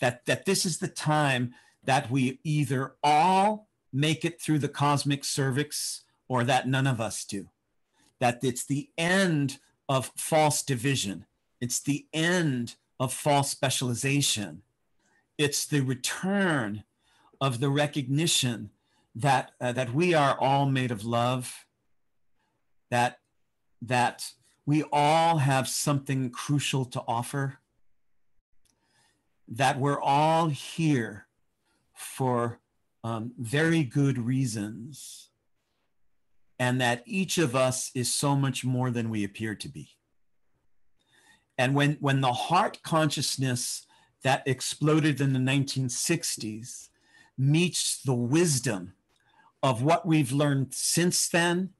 That, that this is the time that we either all make it through the cosmic cervix or that none of us do. That it's the end of false division, it's the end of false specialization, it's the return of the recognition that, uh, that we are all made of love, that, that we all have something crucial to offer, that we're all here for um, very good reasons, and that each of us is so much more than we appear to be. And when, when the heart consciousness that exploded in the 1960s meets the wisdom of what we've learned since then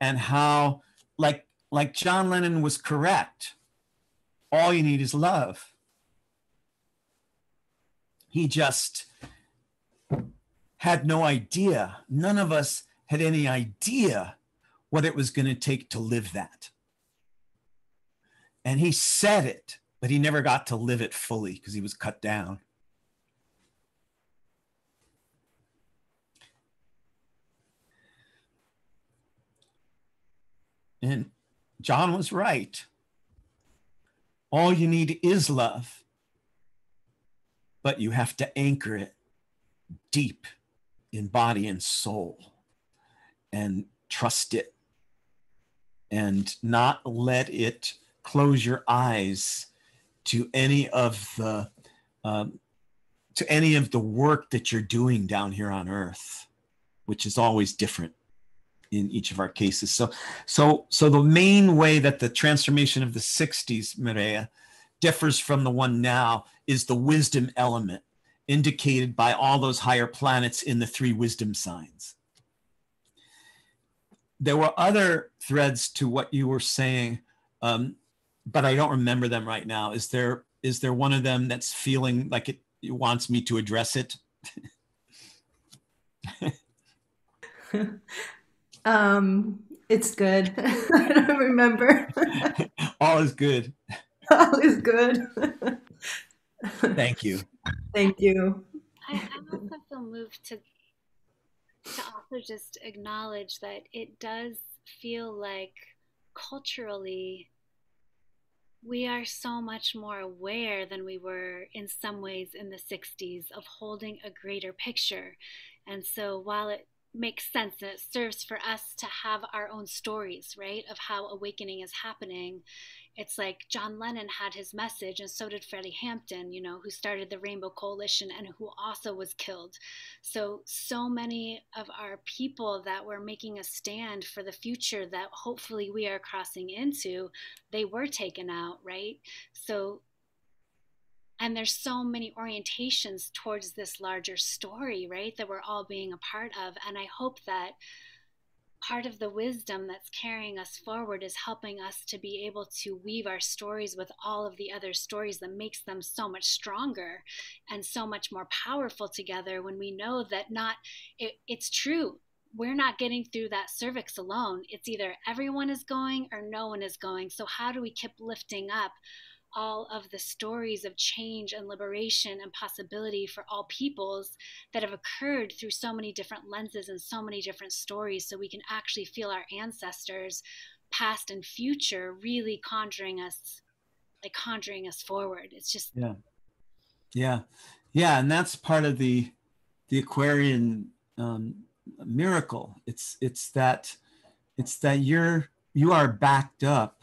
and how, like like John Lennon was correct. All you need is love. He just had no idea. None of us had any idea what it was going to take to live that. And he said it, but he never got to live it fully because he was cut down. And John was right. All you need is love, but you have to anchor it deep in body and soul and trust it and not let it close your eyes to any of the um, to any of the work that you're doing down here on earth which is always different in each of our cases. So, so, so the main way that the transformation of the 60s, Mireya, differs from the one now is the wisdom element indicated by all those higher planets in the three wisdom signs. There were other threads to what you were saying, um, but I don't remember them right now. Is there is there one of them that's feeling like it, it wants me to address it? [laughs] [laughs] Um, it's good. [laughs] I don't remember. [laughs] All is good. All is good. Thank you. Thank you. I, I also feel moved to to also just acknowledge that it does feel like culturally we are so much more aware than we were in some ways in the 60s of holding a greater picture. And so while it makes sense and it serves for us to have our own stories, right, of how awakening is happening. It's like John Lennon had his message, and so did Freddie Hampton, you know, who started the Rainbow Coalition and who also was killed. So, so many of our people that were making a stand for the future that hopefully we are crossing into, they were taken out, right? So, and there's so many orientations towards this larger story right that we're all being a part of. And i hope that part of the wisdom that's carrying us forward is helping us to be able to weave our stories with all of the other stories that makes them so much stronger and so much more powerful together when we know that not it, it's true. We're not getting through that cervix alone. It's either everyone is going or no one is going. So how do we keep lifting up all of the stories of change and liberation and possibility for all peoples that have occurred through so many different lenses and so many different stories so we can actually feel our ancestors past and future really conjuring us like conjuring us forward. It's just yeah. Yeah. Yeah and that's part of the the aquarian um, miracle. It's it's that it's that you're you are backed up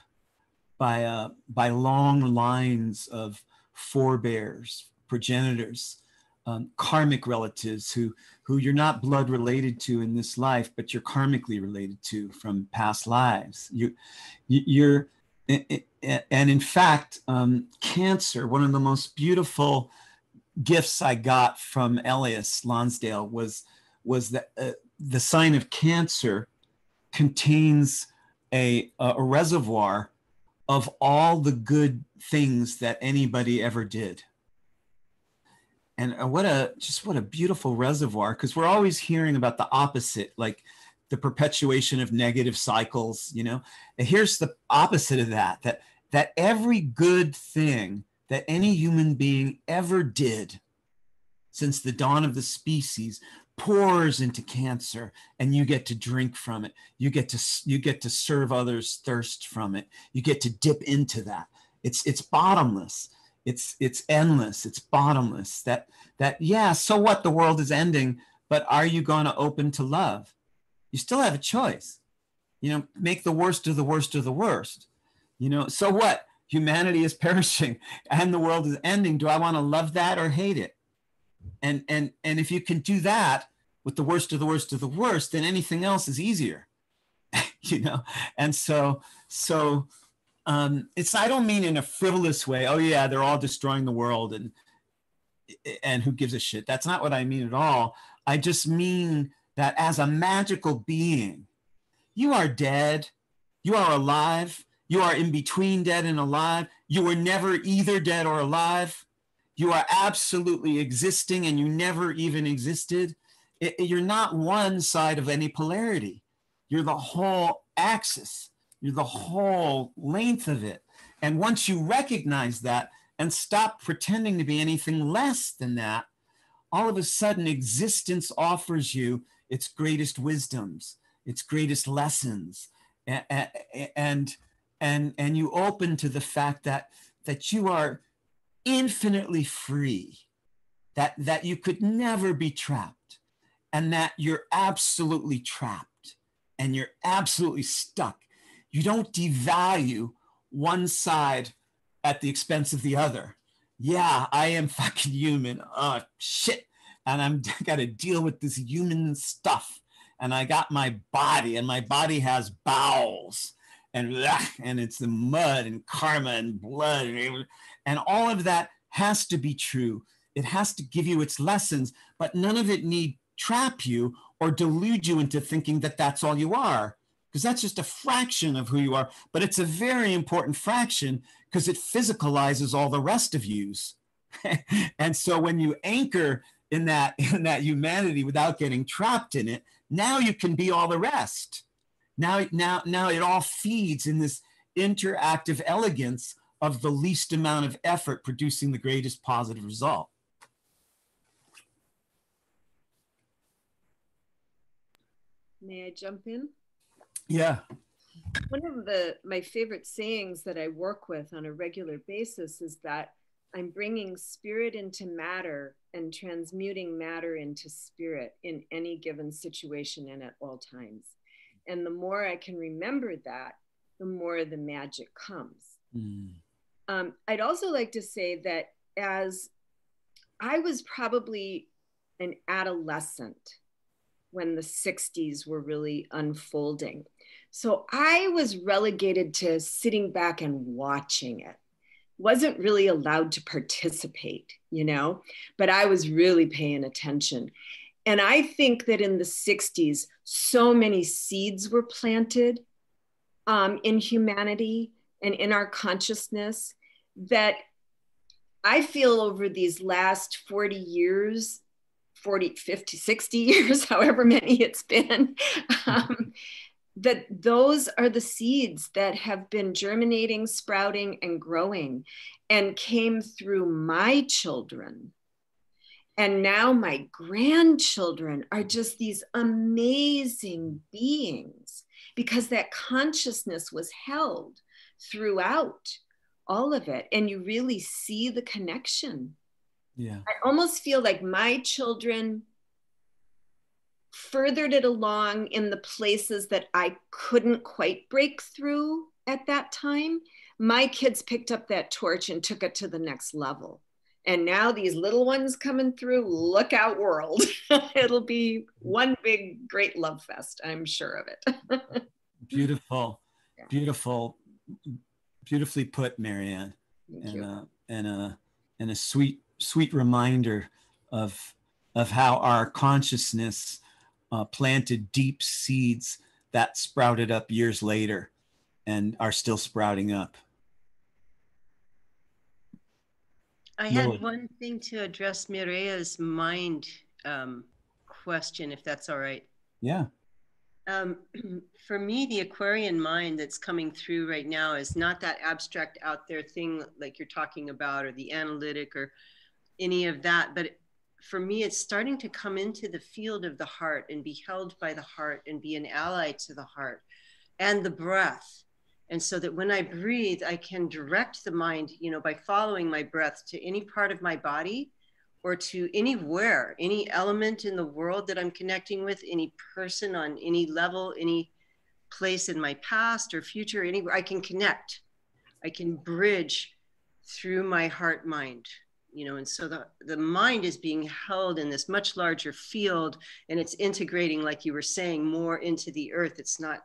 by, uh, by long lines of forebears, progenitors, um, karmic relatives who, who you're not blood related to in this life, but you're karmically related to from past lives. You, you're, and in fact, um, cancer, one of the most beautiful gifts I got from Elias Lonsdale was, was that uh, the sign of cancer contains a, a reservoir of all the good things that anybody ever did. And uh, what a just what a beautiful reservoir because we're always hearing about the opposite, like the perpetuation of negative cycles, you know. And here's the opposite of that that that every good thing that any human being ever did since the dawn of the species pours into cancer and you get to drink from it. You get to you get to serve others thirst from it. You get to dip into that. It's it's bottomless. It's it's endless. It's bottomless. That that yeah so what? The world is ending but are you going to open to love? You still have a choice. You know make the worst of the worst of the worst. You know so what? Humanity is [laughs] perishing and the world is ending. Do i want to love that or hate it and and and if you can do that with the worst of the worst of the worst then anything else is easier [laughs] you know? And so so um it's i don't mean in a frivolous way oh yeah they're all destroying the world and and who gives a shit? That's not what i mean at all. I just mean that as a magical being you are dead you are alive you are in between dead and alive you were never either dead or alive you are absolutely existing and you never even existed. It, you're not one side of any polarity. You're the whole axis. You're the whole length of it. And once you recognize that and stop pretending to be anything less than that, all of a sudden existence offers you its greatest wisdoms, its greatest lessons. And, and, and, and you open to the fact that, that you are infinitely free, that, that you could never be trapped, and that you're absolutely trapped and you're absolutely stuck. You don't devalue one side at the expense of the other. Yeah, I am [laughs] fucking human. Oh, shit. And I'm [laughs] got to deal with this human stuff. And I got my body, and my body has bowels and and it's the mud and karma and blood and, and all of that has to be true. It has to give you its lessons but none of it need trap you or delude you into thinking that that's all you are because that's just a fraction of who you are but it's a very important fraction because it physicalizes all the rest of yous. [laughs] And so when you anchor in that [laughs] in that humanity without getting trapped in it now you can be all the rest now, now, now it all feeds in this interactive elegance of the least amount of effort producing the greatest positive result. May I jump in? Yeah. One of the my favorite sayings that I work with on a regular basis is that I'm bringing spirit into matter and transmuting matter into spirit in any given situation and at all times. And the more I can remember that, the more the magic comes. Mm. Um, I'd also like to say that as I was probably an adolescent when the 60s were really unfolding. So I was relegated to sitting back and watching it. Wasn't really allowed to participate, you know, but I was really paying attention. And I think that in the 60s, so many seeds were planted um, in humanity and in our consciousness that I feel over these last 40 years, 40, 50, 60 [laughs] years, however many it's been, [laughs] um, that those are the seeds that have been germinating, sprouting, and growing and came through my children. And now my grandchildren are just these amazing beings because that consciousness was held throughout all of it. And you really see the connection. Yeah. I almost feel like my children furthered it along in the places that I couldn't quite break through at that time. My kids picked up that torch and took it to the next level. And now these little ones coming through, look out, world. [laughs] It'll be one big, great love fest. I'm sure of it. [laughs] beautiful, yeah. beautiful, beautifully put, Marianne. Thank and, you. Uh, and a and a sweet, sweet reminder of of how our consciousness uh, planted deep seeds that sprouted up years later and are still sprouting up. I had one thing to address Mireya's mind um, question, if that's all right. Yeah. Um, [clears throat] for me, the Aquarian mind that's coming through right now is not that abstract out there thing like you're talking about, or the analytic, or any of that. But for me, it's starting to come into the field of the heart and be held by the heart and be an ally to the heart and the breath. And so that when I breathe, I can direct the mind, you know, by following my breath to any part of my body or to anywhere, any element in the world that I'm connecting with, any person on any level, any place in my past or future, anywhere I can connect. I can bridge through my heart mind you know and so the the mind is being held in this much larger field and it's integrating like you were saying more into the earth it's not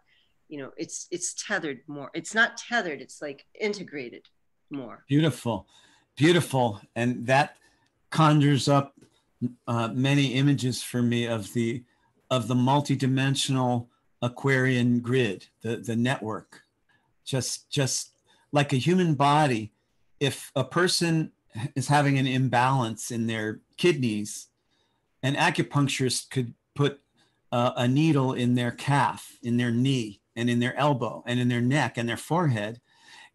you know it's it's tethered more. It's not tethered it's like integrated more. Beautiful beautiful. And that conjures up uh, many images for me of the of the multidimensional aquarian grid the the network. Just just like a human body if a person is having an imbalance in their kidneys, an acupuncturist could put uh, a needle in their calf, in their knee, and in their elbow, and in their neck and their forehead.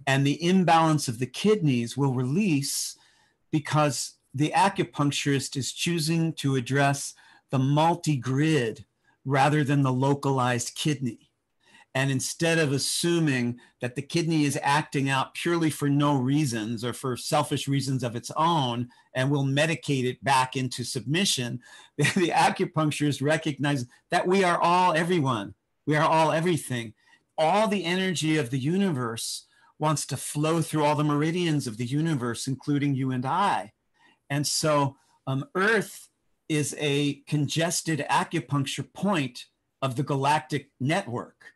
And the imbalance of the kidneys will release because the acupuncturist is choosing to address the multi grid rather than the localized kidney. And instead of assuming that the kidney is acting out purely for no reasons or for selfish reasons of its own and will medicate it back into submission, the, [laughs] the acupuncturist recognizes that we are all everyone, we are all everything. All the energy of the universe wants to flow through all the meridians of the universe, including you and I. And so, um, Earth is a congested acupuncture point of the galactic network.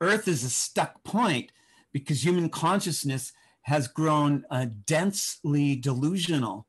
Earth is a stuck point because human consciousness has grown uh, densely delusional,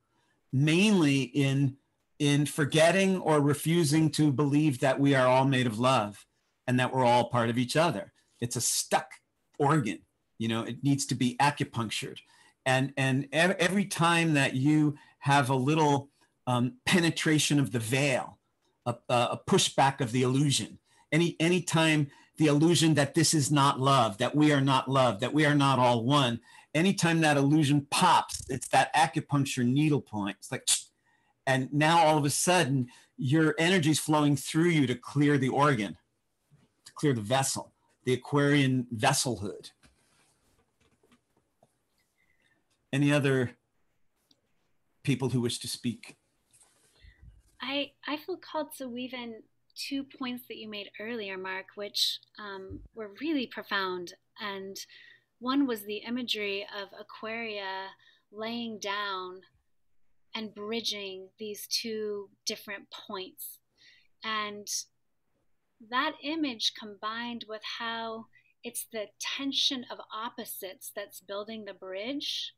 mainly in, in forgetting or refusing to believe that we are all made of love and that we're all part of each other. It's a stuck organ, you know, it needs to be acupunctured. And, and every time that you have a little um, penetration of the veil, a, a pushback of the illusion, any any time the illusion that this is not love, that we are not love, that we are not all one. Anytime that illusion pops, it's that acupuncture needle point. It's like, and now all of a sudden, your energy is flowing through you to clear the organ, clear the vessel, the Aquarian vesselhood. Any other people who wish to speak? I I feel called to weave in two points that you made earlier, Mark, which um, were really profound. And one was the imagery of Aquaria laying down and bridging these two different points. And that image combined with how it's the tension of opposites that's building the bridge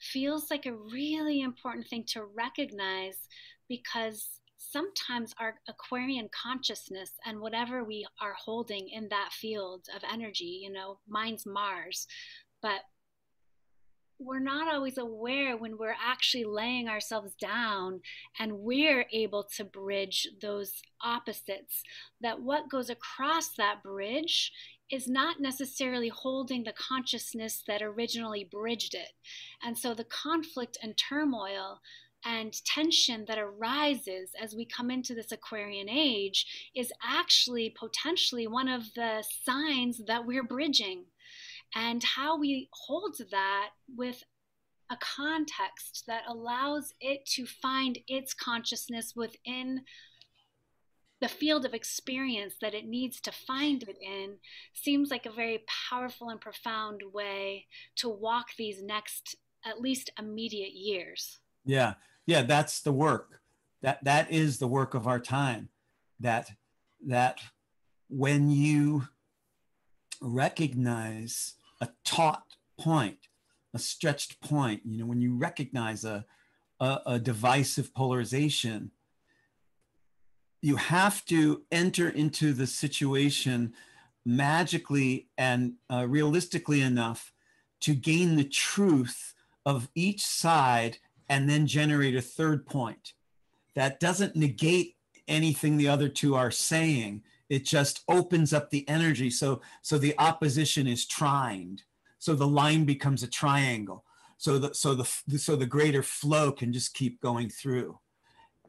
feels like a really important thing to recognize because sometimes our Aquarian consciousness and whatever we are holding in that field of energy, you know, mine's Mars, but we're not always aware when we're actually laying ourselves down and we're able to bridge those opposites that what goes across that bridge is not necessarily holding the consciousness that originally bridged it. And so the conflict and turmoil and tension that arises as we come into this Aquarian age is actually potentially one of the signs that we're bridging. And how we hold that with a context that allows it to find its consciousness within the field of experience that it needs to find it in seems like a very powerful and profound way to walk these next at least immediate years. Yeah. Yeah that's the work. That that is the work of our time. That that when you recognize a taut point a stretched point you know when you recognize a a, a divisive polarization you have to enter into the situation magically and uh, realistically enough to gain the truth of each side and then generate a third point. That doesn't negate anything the other two are saying it just opens up the energy. So so the opposition is trined. So the line becomes a triangle. So the so the so the greater flow can just keep going through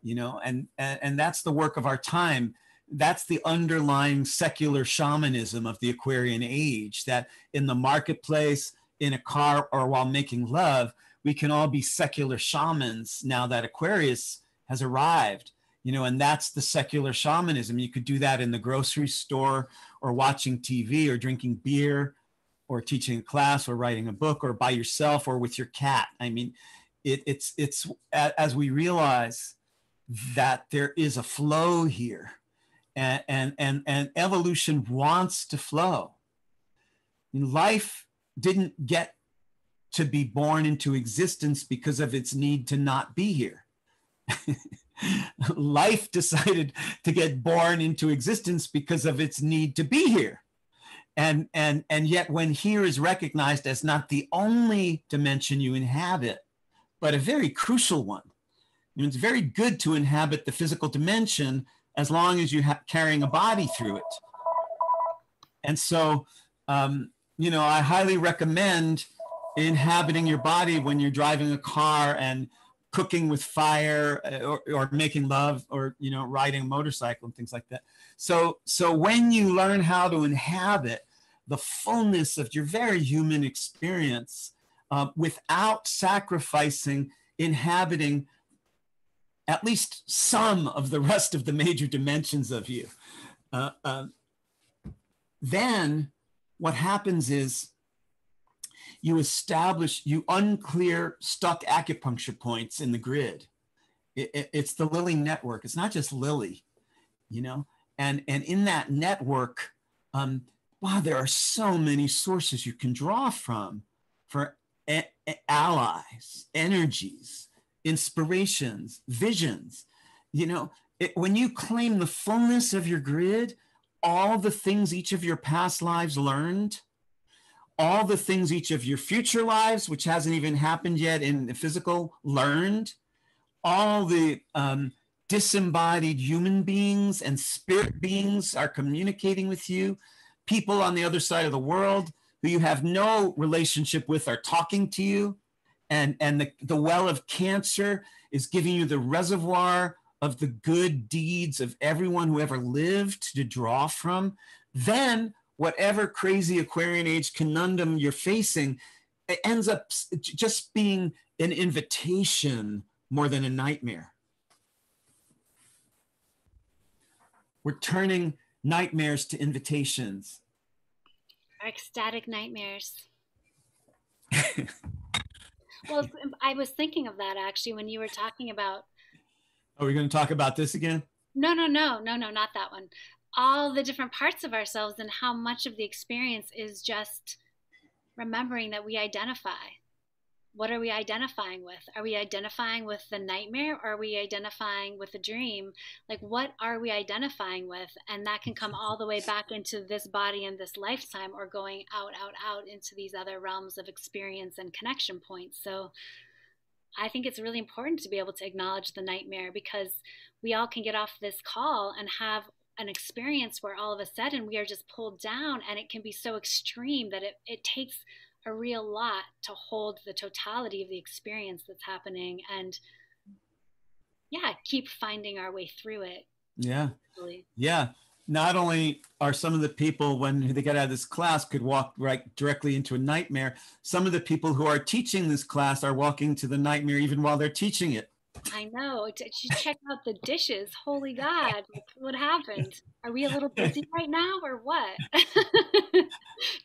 you know and, and and that's the work of our time. That's the underlying secular shamanism of the aquarian age that in the marketplace in a car or while making love we can all be secular shamans now that aquarius has arrived you know and that's the secular shamanism. You could do that in the grocery store or watching tv or drinking beer or teaching a class or writing a book or by yourself or with your cat. I mean it, it's it's as we realize that there is a flow here and and and, and evolution wants to flow. Life didn't get to be born into existence because of its need to not be here [laughs] life decided to get born into existence because of its need to be here and and and yet when here is recognized as not the only dimension you inhabit but a very crucial one it's very good to inhabit the physical dimension as long as you're carrying a body through it. And so, um, you know, I highly recommend inhabiting your body when you're driving a car and cooking with fire uh, or, or making love or you know riding a motorcycle and things like that so so when you learn how to inhabit the fullness of your very human experience uh, without sacrificing inhabiting at least some of the rest of the major dimensions of you. Uh, uh, then what happens is you establish, you unclear stuck acupuncture points in the grid. It, it, it's the Lily network. It's not just Lily, you know? And, and in that network, um, wow, there are so many sources you can draw from for a- a- allies, energies, inspirations, visions. You know, it, when you claim the fullness of your grid, all the things each of your past lives learned, all the things each of your future lives, which hasn't even happened yet in the physical, learned, all the um, disembodied human beings and spirit beings are communicating with you. People on the other side of the world who you have no relationship with are talking to you and and the, the well of cancer is giving you the reservoir of the good deeds of everyone who ever lived to draw from then whatever crazy aquarian age conundrum you're facing it ends up just being an invitation more than a nightmare we're turning nightmares to invitations ecstatic nightmares [laughs] well, um, I was thinking of that actually when you were talking about. Are we going to talk about this again? No, no, no, no, no, not that one. All the different parts of ourselves and how much of the experience is just remembering that we identify. what are we identifying with? Are we identifying with the nightmare or are we identifying with the dream? Like, what are we identifying with? And that can come all the way back into this body and this lifetime or going out, out, out into these other realms of experience and connection points. So, I think it's really important to be able to acknowledge the nightmare because we all can get off this call and have an experience where all of a sudden we are just pulled down and it can be so extreme that it, it takes a real lot to hold the totality of the experience that's happening and yeah keep finding our way through it. Yeah. Yeah. Not only are some of the people when they get out of this class could walk right directly into a nightmare some of the people who are teaching this class are walking to the nightmare even while they're teaching it I know. Check out the dishes. Holy God. What happened? Are we a little busy right now or what? [laughs]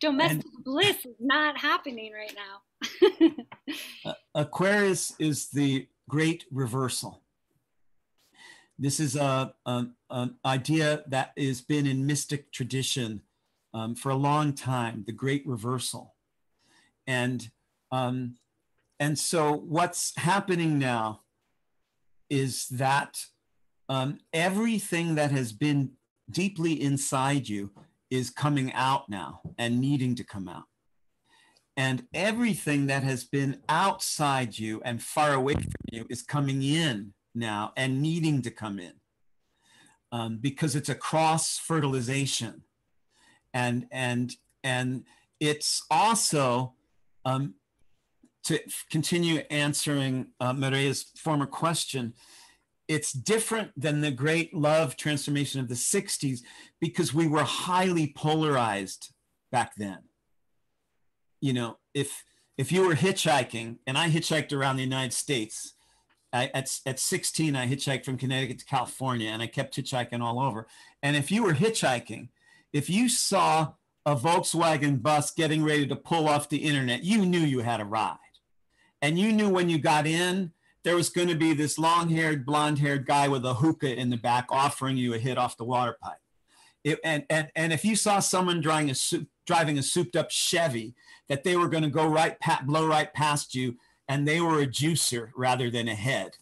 Domestic and, bliss is not happening right now. [laughs] Aquarius is the great reversal. This is a, a an idea that has been in mystic tradition um, for a long time, the great reversal. And, um, and so what's happening now is that um, everything that has been deeply inside you is coming out now and needing to come out. And everything that has been outside you and far away from you is coming in now and needing to come in um, because it's a cross fertilization. And, and, and it's also um, to continue answering uh, Maria's former question, it's different than the great love transformation of the 60s because we were highly polarized back then. You know, if if you were hitchhiking, and I hitchhiked around the United States, I, at, at 16, I hitchhiked from Connecticut to California, and I kept hitchhiking all over. And if you were hitchhiking, if you saw a Volkswagen bus getting ready to pull off the internet, you knew you had a ride and you knew when you got in there was going to be this long-haired blonde-haired guy with a hookah in the back offering you a hit off the water pipe. It, and, and, and if you saw someone driving a, driving a souped up chevy that they were going to go right blow right past you and they were a juicer rather than a head.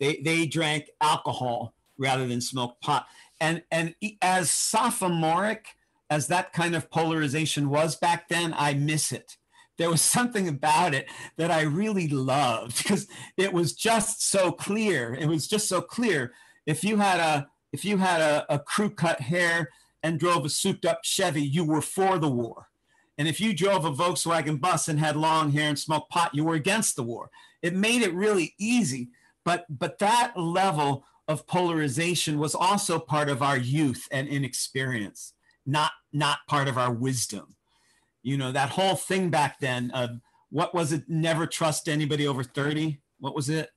They, they drank alcohol rather than smoked pot. And, and as sophomoric as that kind of polarization was back then i miss it there was something about it that I really loved because it was just so clear. It was just so clear. If you had a if you had a, a crew cut hair and drove a souped up Chevy, you were for the war. And if you drove a Volkswagen bus and had long hair and smoked pot, you were against the war. It made it really easy. But but that level of polarization was also part of our youth and inexperience, not not part of our wisdom you know that whole thing back then of what was it never trust anybody over 30 what was it?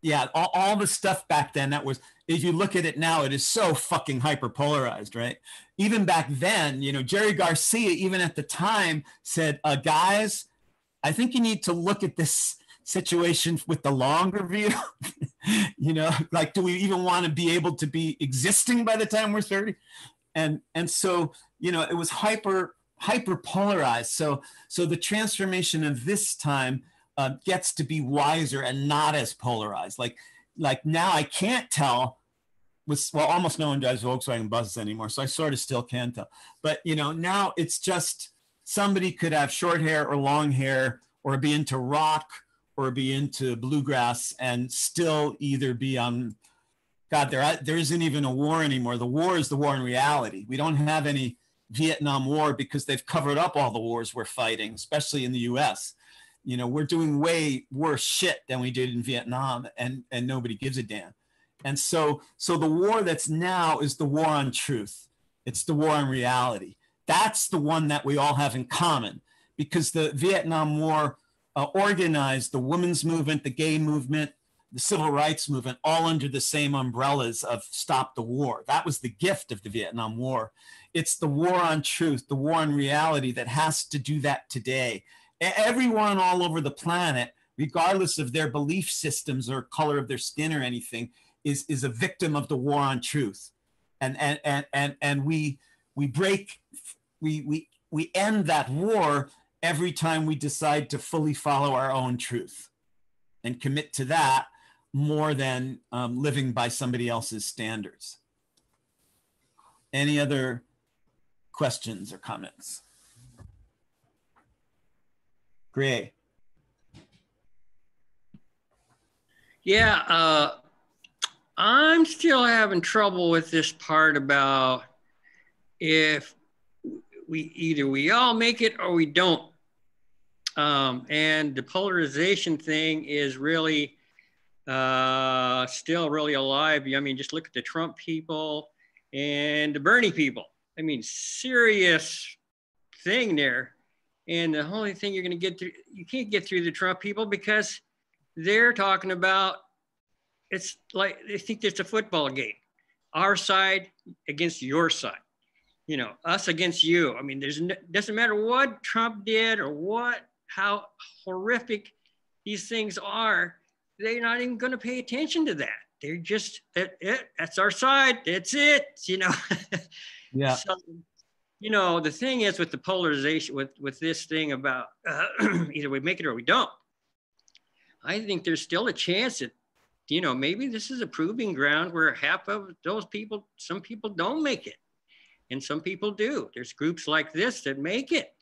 Yeah all, all the stuff back then that was if you look at it now it is so fucking hyper polarized right? Even back then you know jerry garcia even at the time said uh, guys i think you need to look at this situation with the longer view. [laughs] You know like do we even want to be able to be existing by the time we're 30 and and so you know it was hyper hyper polarized. So, so the transformation of this time uh, gets to be wiser and not as polarized. Like, like now I can't tell. With, well, almost no one drives Volkswagen buses anymore, so I sort of still can tell. But you know, now it's just somebody could have short hair or long hair, or be into rock, or be into bluegrass, and still either be on. God, there there isn't even a war anymore. The war is the war in reality. We don't have any Vietnam War because they've covered up all the wars we're fighting, especially in the US. You know, we're doing way worse shit than we did in Vietnam and, and nobody gives a damn. And so, so the war that's now is the war on truth. It's the war on reality. That's the one that we all have in common because the Vietnam War uh, organized the women's movement, the gay movement, the civil rights movement all under the same umbrellas of stop the war. That was the gift of the Vietnam War. It's the war on truth, the war on reality that has to do that today. Everyone all over the planet, regardless of their belief systems or color of their skin or anything, is, is a victim of the war on truth. And, and, and, and, and we, we break, we, we, we end that war every time we decide to fully follow our own truth and commit to that more than um, living by somebody else's standards. Any other questions or comments? Gray. Yeah, uh, I'm still having trouble with this part about if we either we all make it or we don't. Um, and the polarization thing is really uh, still really alive. I mean, just look at the Trump people and the Bernie people. I mean, serious thing there. And the only thing you're going to get through, you can't get through the Trump people because they're talking about it's like they think it's a football game. Our side against your side you know, us against you. I mean, there's doesn't matter what Trump did or what how horrific these things are. They're not even going to pay attention to that. They're just that it. That's our side. That's it. You know. [laughs] Yeah. so, you know, the thing is with the polarization with with this thing about uh, [clears throat] either we make it or we don't. I think there's still a chance that you know maybe this is a proving ground where half of those people, some people don't make it and some people do. There's groups like this that make it,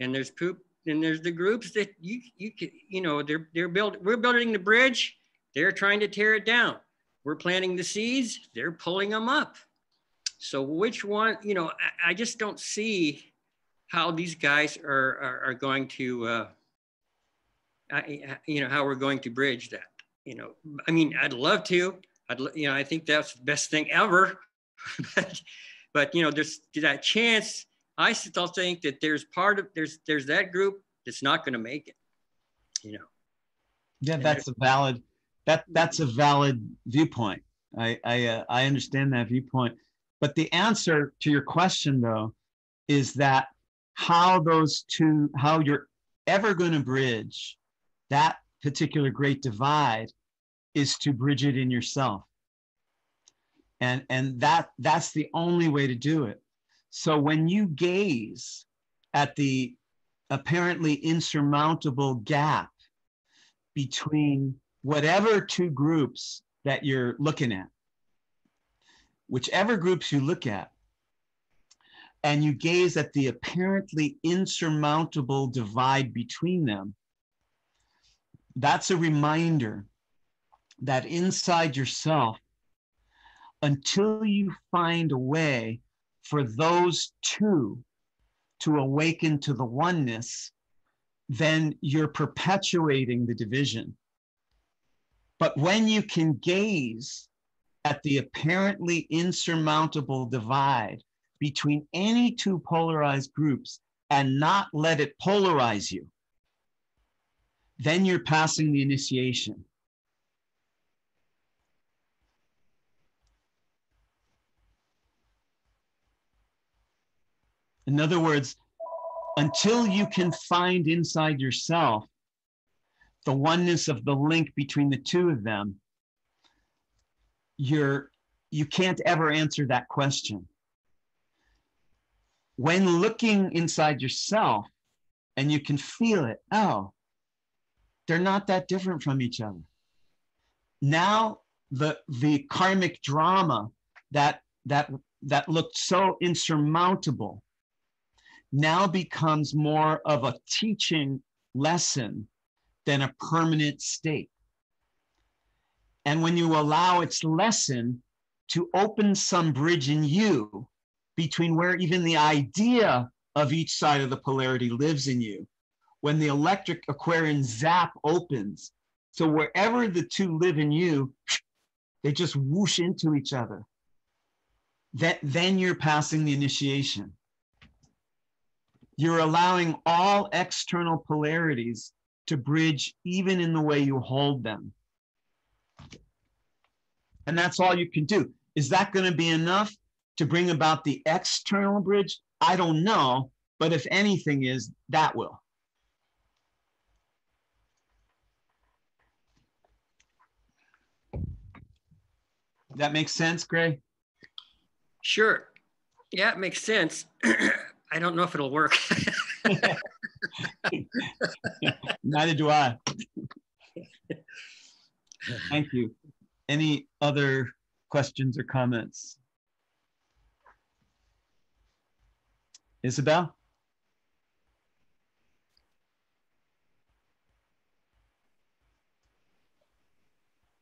and there's poop, and there's the groups that you you can you know they're they're building we're building the bridge, they're trying to tear it down. We're planting the seeds, they're pulling them up. So which one you know I, I just don't see how these guys are are, are going to uh, I, you know how we're going to bridge that. You know, I mean, I'd love to. I'd you know I think that's the best thing ever. [laughs] but but you know, there's that chance. I still think that there's part of there's there's that group that's not going to make it. You know. Yeah, that's a valid that that's a valid viewpoint. I I uh, I understand that viewpoint, but the answer to your question though is that how those two how you're ever going to bridge that particular great divide is to bridge it in yourself. And and that that's the only way to do it. So when you gaze at the apparently insurmountable gap between whatever two groups that you're looking at whichever groups you look at and you gaze at the apparently insurmountable divide between them that's a reminder that inside yourself until you find a way for those two to awaken to the oneness, then you're perpetuating the division. But when you can gaze at the apparently insurmountable divide between any two polarized groups and not let it polarize you, then you're passing the initiation. In other words, until you can find inside yourself the oneness of the link between the two of them, you're you can't ever answer that question. When looking inside yourself and you can feel it, oh, they're not that different from each other. Now the the karmic drama that that that looked so insurmountable now becomes more of a teaching lesson than a permanent state. And when you allow its lesson to open some bridge in you between where even the idea of each side of the polarity lives in you, when the electric Aquarian zap opens, so wherever the two live in you, they just whoosh into each other. That then you're passing the initiation you're allowing all external polarities to bridge even in the way you hold them. And that's all you can do. Is that going to be enough to bring about the external bridge? I don't know. But if anything is, that will. That makes sense, Gray? Sure. Yeah, it makes sense. [clears throat] I don't know if it'll work. [laughs] Neither do I. [laughs] Thank you. Any other questions or comments? Isabel?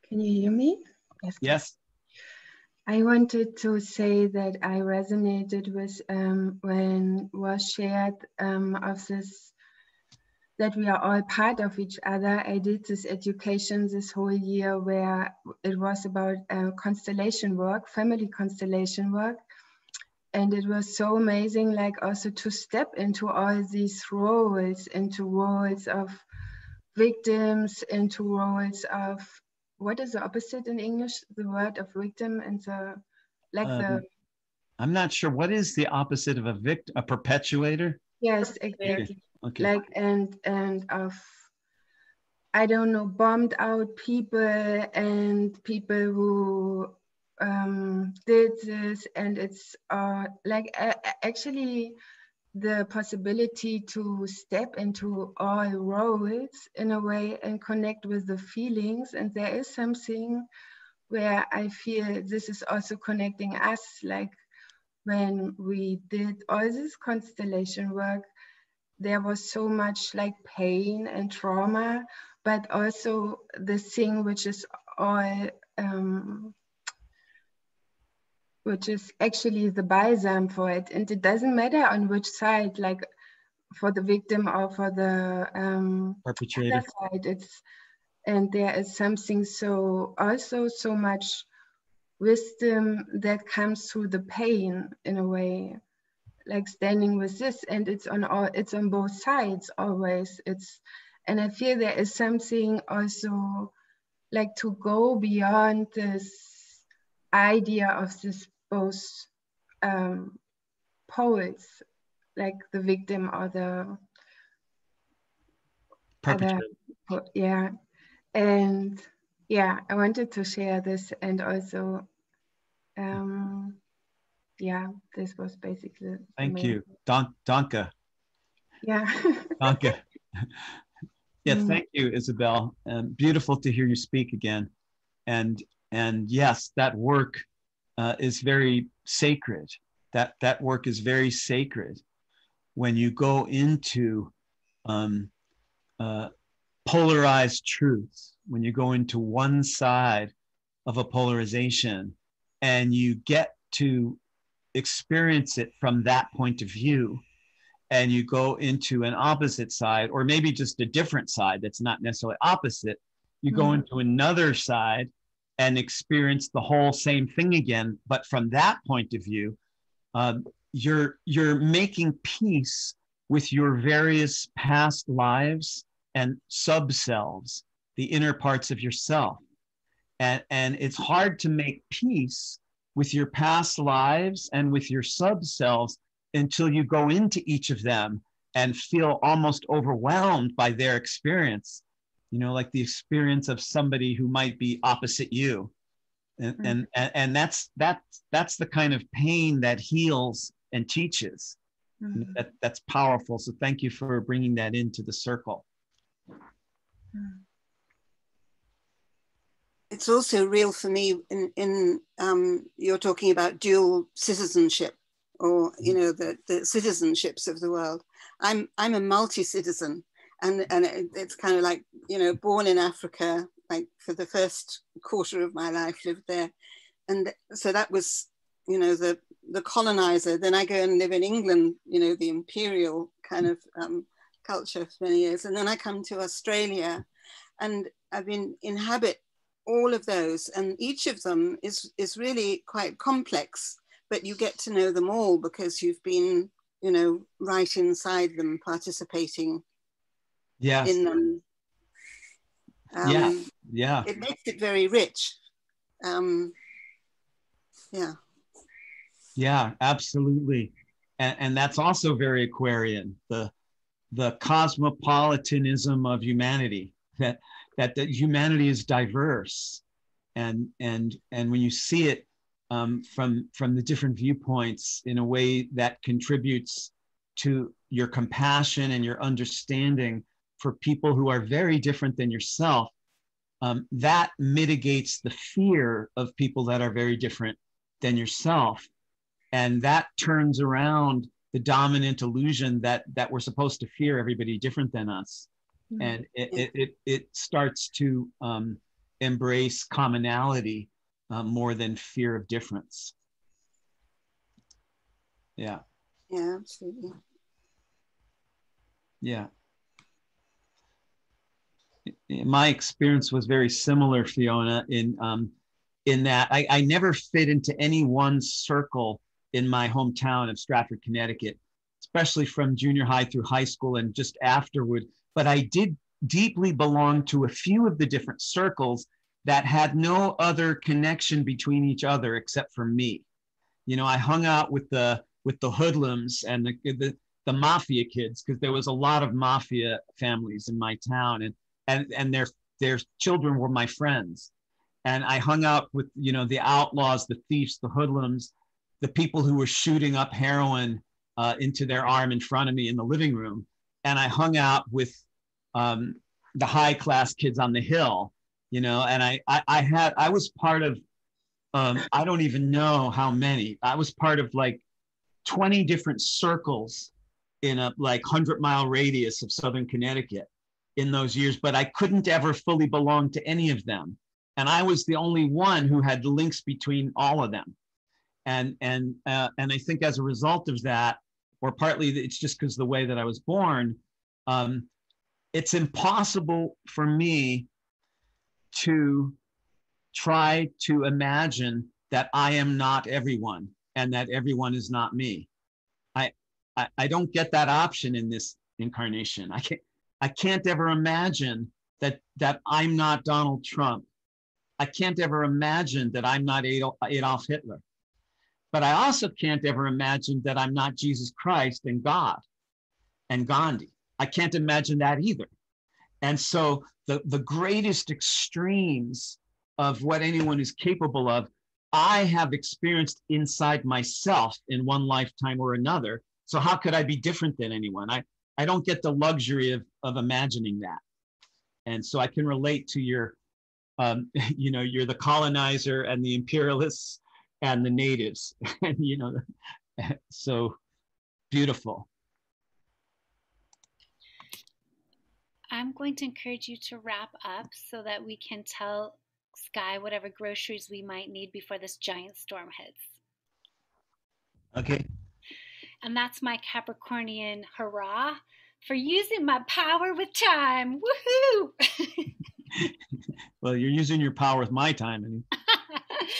Can you hear me? Yes. Yes. I wanted to say that I resonated with um, when was shared um, of this that we are all part of each other. I did this education this whole year where it was about uh, constellation work, family constellation work. And it was so amazing, like also to step into all these roles, into roles of victims, into roles of what is the opposite in English? The word of victim and the like um, the. I'm not sure what is the opposite of a victim, a perpetuator. Yes, exactly. Okay. Like and and of I don't know, bombed out people and people who um, did this, and it's uh, like uh, actually the possibility to step into all roles in a way and connect with the feelings. And there is something where I feel this is also connecting us, like when we did all this constellation work, there was so much like pain and trauma, but also the thing which is all um, which is actually the balsam for it. And it doesn't matter on which side, like for the victim or for the um, perpetrator side. It's and there is something so also so much wisdom that comes through the pain in a way like standing with this and it's on all it's on both sides always it's and i feel there is something also like to go beyond this idea of this both um, poets, like the victim or the perpetrator. Other, yeah, and yeah, I wanted to share this and also, um, yeah, this was basically. Thank you, Don Danke. Yeah. [laughs] Danke. [laughs] yeah, mm. thank you, Isabel. Um, beautiful to hear you speak again, and and yes, that work uh, is very sacred. That that work is very sacred when you go into um, uh, polarized truths. When you go into one side of a polarization, and you get to experience it from that point of view, and you go into an opposite side, or maybe just a different side that's not necessarily opposite. You mm-hmm. go into another side and experience the whole same thing again. But from that point of view, uh, you're you're making peace with your various past lives and subselves, the inner parts of yourself. And, and it's hard to make peace with your past lives and with your sub selves until you go into each of them and feel almost overwhelmed by their experience you know like the experience of somebody who might be opposite you and mm-hmm. and, and that's that's that's the kind of pain that heals and teaches mm-hmm. that that's powerful so thank you for bringing that into the circle mm. It's also real for me in in um, you're talking about dual citizenship or you mm-hmm. know the, the citizenships of the world. I'm i'm a multi-citizen and and it, it's kind of like you know born in africa like for the first quarter of my life lived there. And so that was you know the the colonizer. Then i go and live in england you know the imperial kind of um, culture for many years. And then i come to australia and i've been inhabit all of those and each of them is is really quite complex but you get to know them all because you've been you know right inside them participating yes. in them. Um, yeah, yeah. It makes it very rich. Um, yeah. Yeah, absolutely. And, and that's also very Aquarian, the, the cosmopolitanism of humanity, that, that, that humanity is diverse. And, and, and when you see it um, from, from the different viewpoints in a way that contributes to your compassion and your understanding for people who are very different than yourself, um, that mitigates the fear of people that are very different than yourself. And that turns around the dominant illusion that that we're supposed to fear everybody different than us. Mm-hmm. And it, it, it, it, starts to um, embrace commonality uh, more than fear of difference. Yeah. Yeah, absolutely. Yeah. My experience was very similar, Fiona, in um, in that I, I never fit into any one circle in my hometown of Stratford, Connecticut, especially from junior high through high school and just afterward. But I did deeply belong to a few of the different circles that had no other connection between each other except for me. You know, I hung out with the with the hoodlums and the the, the mafia kids because there was a lot of mafia families in my town and and and their their children were my friends and i hung out with you know the outlaws the thieves the hoodlums the people who were shooting up heroin uh, into their arm in front of me in the living room and i hung out with um, the high class kids on the hill you know and I, I i had i was part of um, i don't even know how many i was part of like 20 different circles in a like 100 mile radius of southern connecticut in those years but i couldn't ever fully belong to any of them. And i was the only one who had links between all of them. And and uh, and i think as a result of that or partly it's just because the way that i was born um, it's impossible for me to try to imagine that i am not everyone and that everyone is not me. I, I, I don't get that option in this incarnation. I can't, I can't ever imagine that, that I'm not Donald Trump. I can't ever imagine that I'm not Adolf Hitler. But I also can't ever imagine that I'm not Jesus Christ and God and Gandhi. I can't imagine that either. And so the, the greatest extremes of what anyone is capable of I have experienced inside myself in one lifetime or another. So how could I be different than anyone? I, I don't get the luxury of, of imagining that. And so I can relate to your, um, [laughs] you know, you're the colonizer and the imperialists and the natives. [laughs] and, you know, [laughs] so beautiful. I'm going to encourage you to wrap up so that we can tell Sky whatever groceries we might need before this giant storm hits. Okay. And that's my Capricornian hurrah for using my power with time. Woohoo! [laughs] well, you're using your power with my time. And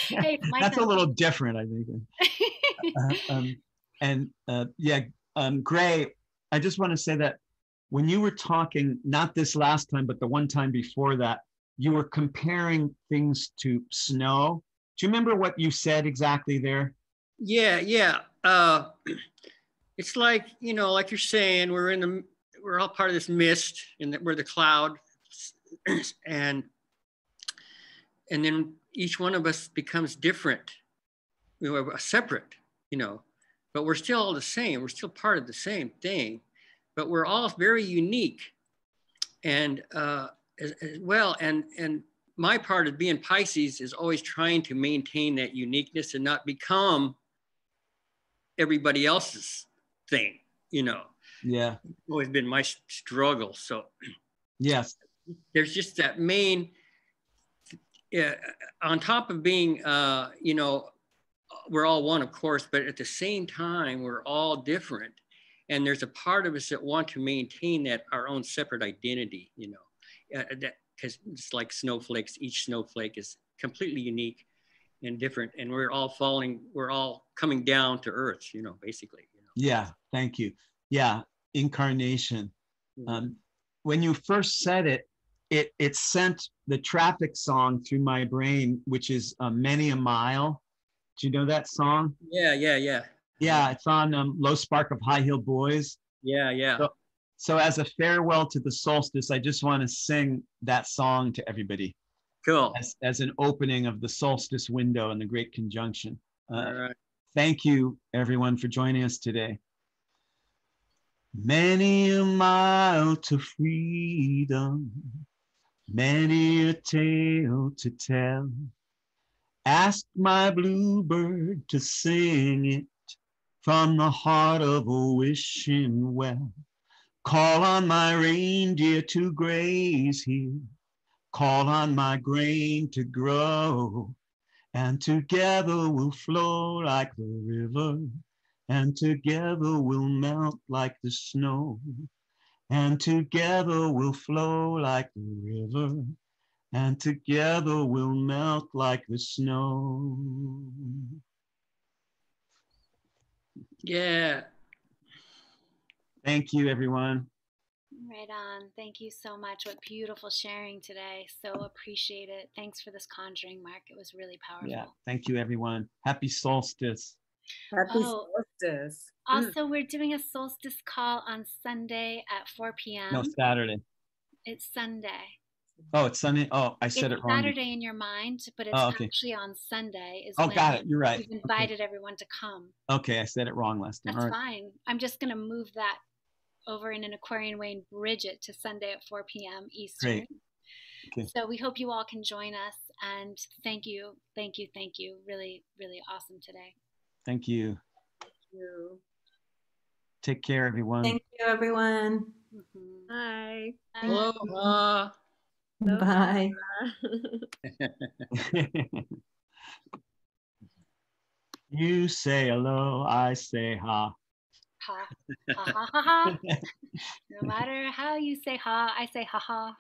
[laughs] hey, that's time. a little different, I think. [laughs] uh, um, and uh, yeah, um, Gray, I just want to say that when you were talking, not this last time, but the one time before that, you were comparing things to snow. Do you remember what you said exactly there? Yeah, yeah. Uh, [clears throat] it's like you know, like you're saying, we're in the we're all part of this mist, and we're the cloud, [clears throat] and and then each one of us becomes different. We are separate, you know, but we're still all the same. We're still part of the same thing, but we're all very unique, and uh, as, as well. And and my part of being Pisces is always trying to maintain that uniqueness and not become everybody else's thing, you know. Yeah. Always been my struggle. So yes. There's just that main uh, on top of being uh, you know, we're all one, of course, but at the same time, we're all different. And there's a part of us that want to maintain that our own separate identity, you know uh, that because it's like snowflakes. Each snowflake is completely unique and different, and we're all falling. We're all coming down to earth. You know, basically. You know? Yeah. Thank you. Yeah. Incarnation. Mm-hmm. Um, when you first said it, it it sent the traffic song through my brain, which is uh, "Many a Mile." Do you know that song? Yeah, yeah, yeah. Yeah, it's on um, "Low Spark of High Heeled Boys." Yeah, yeah. So so, as a farewell to the solstice, I just want to sing that song to everybody. Cool. As, as an opening of the solstice window and the Great Conjunction. Uh, All right. Thank you, everyone, for joining us today. Many a mile to freedom, many a tale to tell. Ask my bluebird to sing it from the heart of a wishing well. Call on my reindeer to graze here, call on my grain to grow, and together we'll flow like the river and together we'll melt like the snow, and together we'll flow like the river, and together we'll melt like the snow. Yeah. Thank you, everyone. Right on. Thank you so much. What beautiful sharing today. So appreciate it. Thanks for this conjuring, Mark. It was really powerful. Yeah. Thank you, everyone. Happy solstice. Happy oh, solstice. Mm. Also, mm. we're doing a solstice call on Sunday at 4 p.m. No, Saturday. It's Sunday. Oh, it's Sunday. Oh, I said it's it wrong. Saturday in your mind, but it's oh, okay. actually on Sunday. Is oh, got it. You're right. We've invited okay. everyone to come. Okay, I said it wrong last time. That's right. fine. I'm just gonna move that over in an Aquarian way and bridge it to Sunday at 4 p.m. Eastern. Great. Okay. So we hope you all can join us and thank you, thank you, thank you. Really, really awesome today. Thank you. Thank you. Take care, everyone. Thank you, everyone. Mm-hmm. Bye. Aloha. Bye. [laughs] you say hello, I say ha. Ha. Ha ha ha ha. no matter how you say ha, I say ha ha.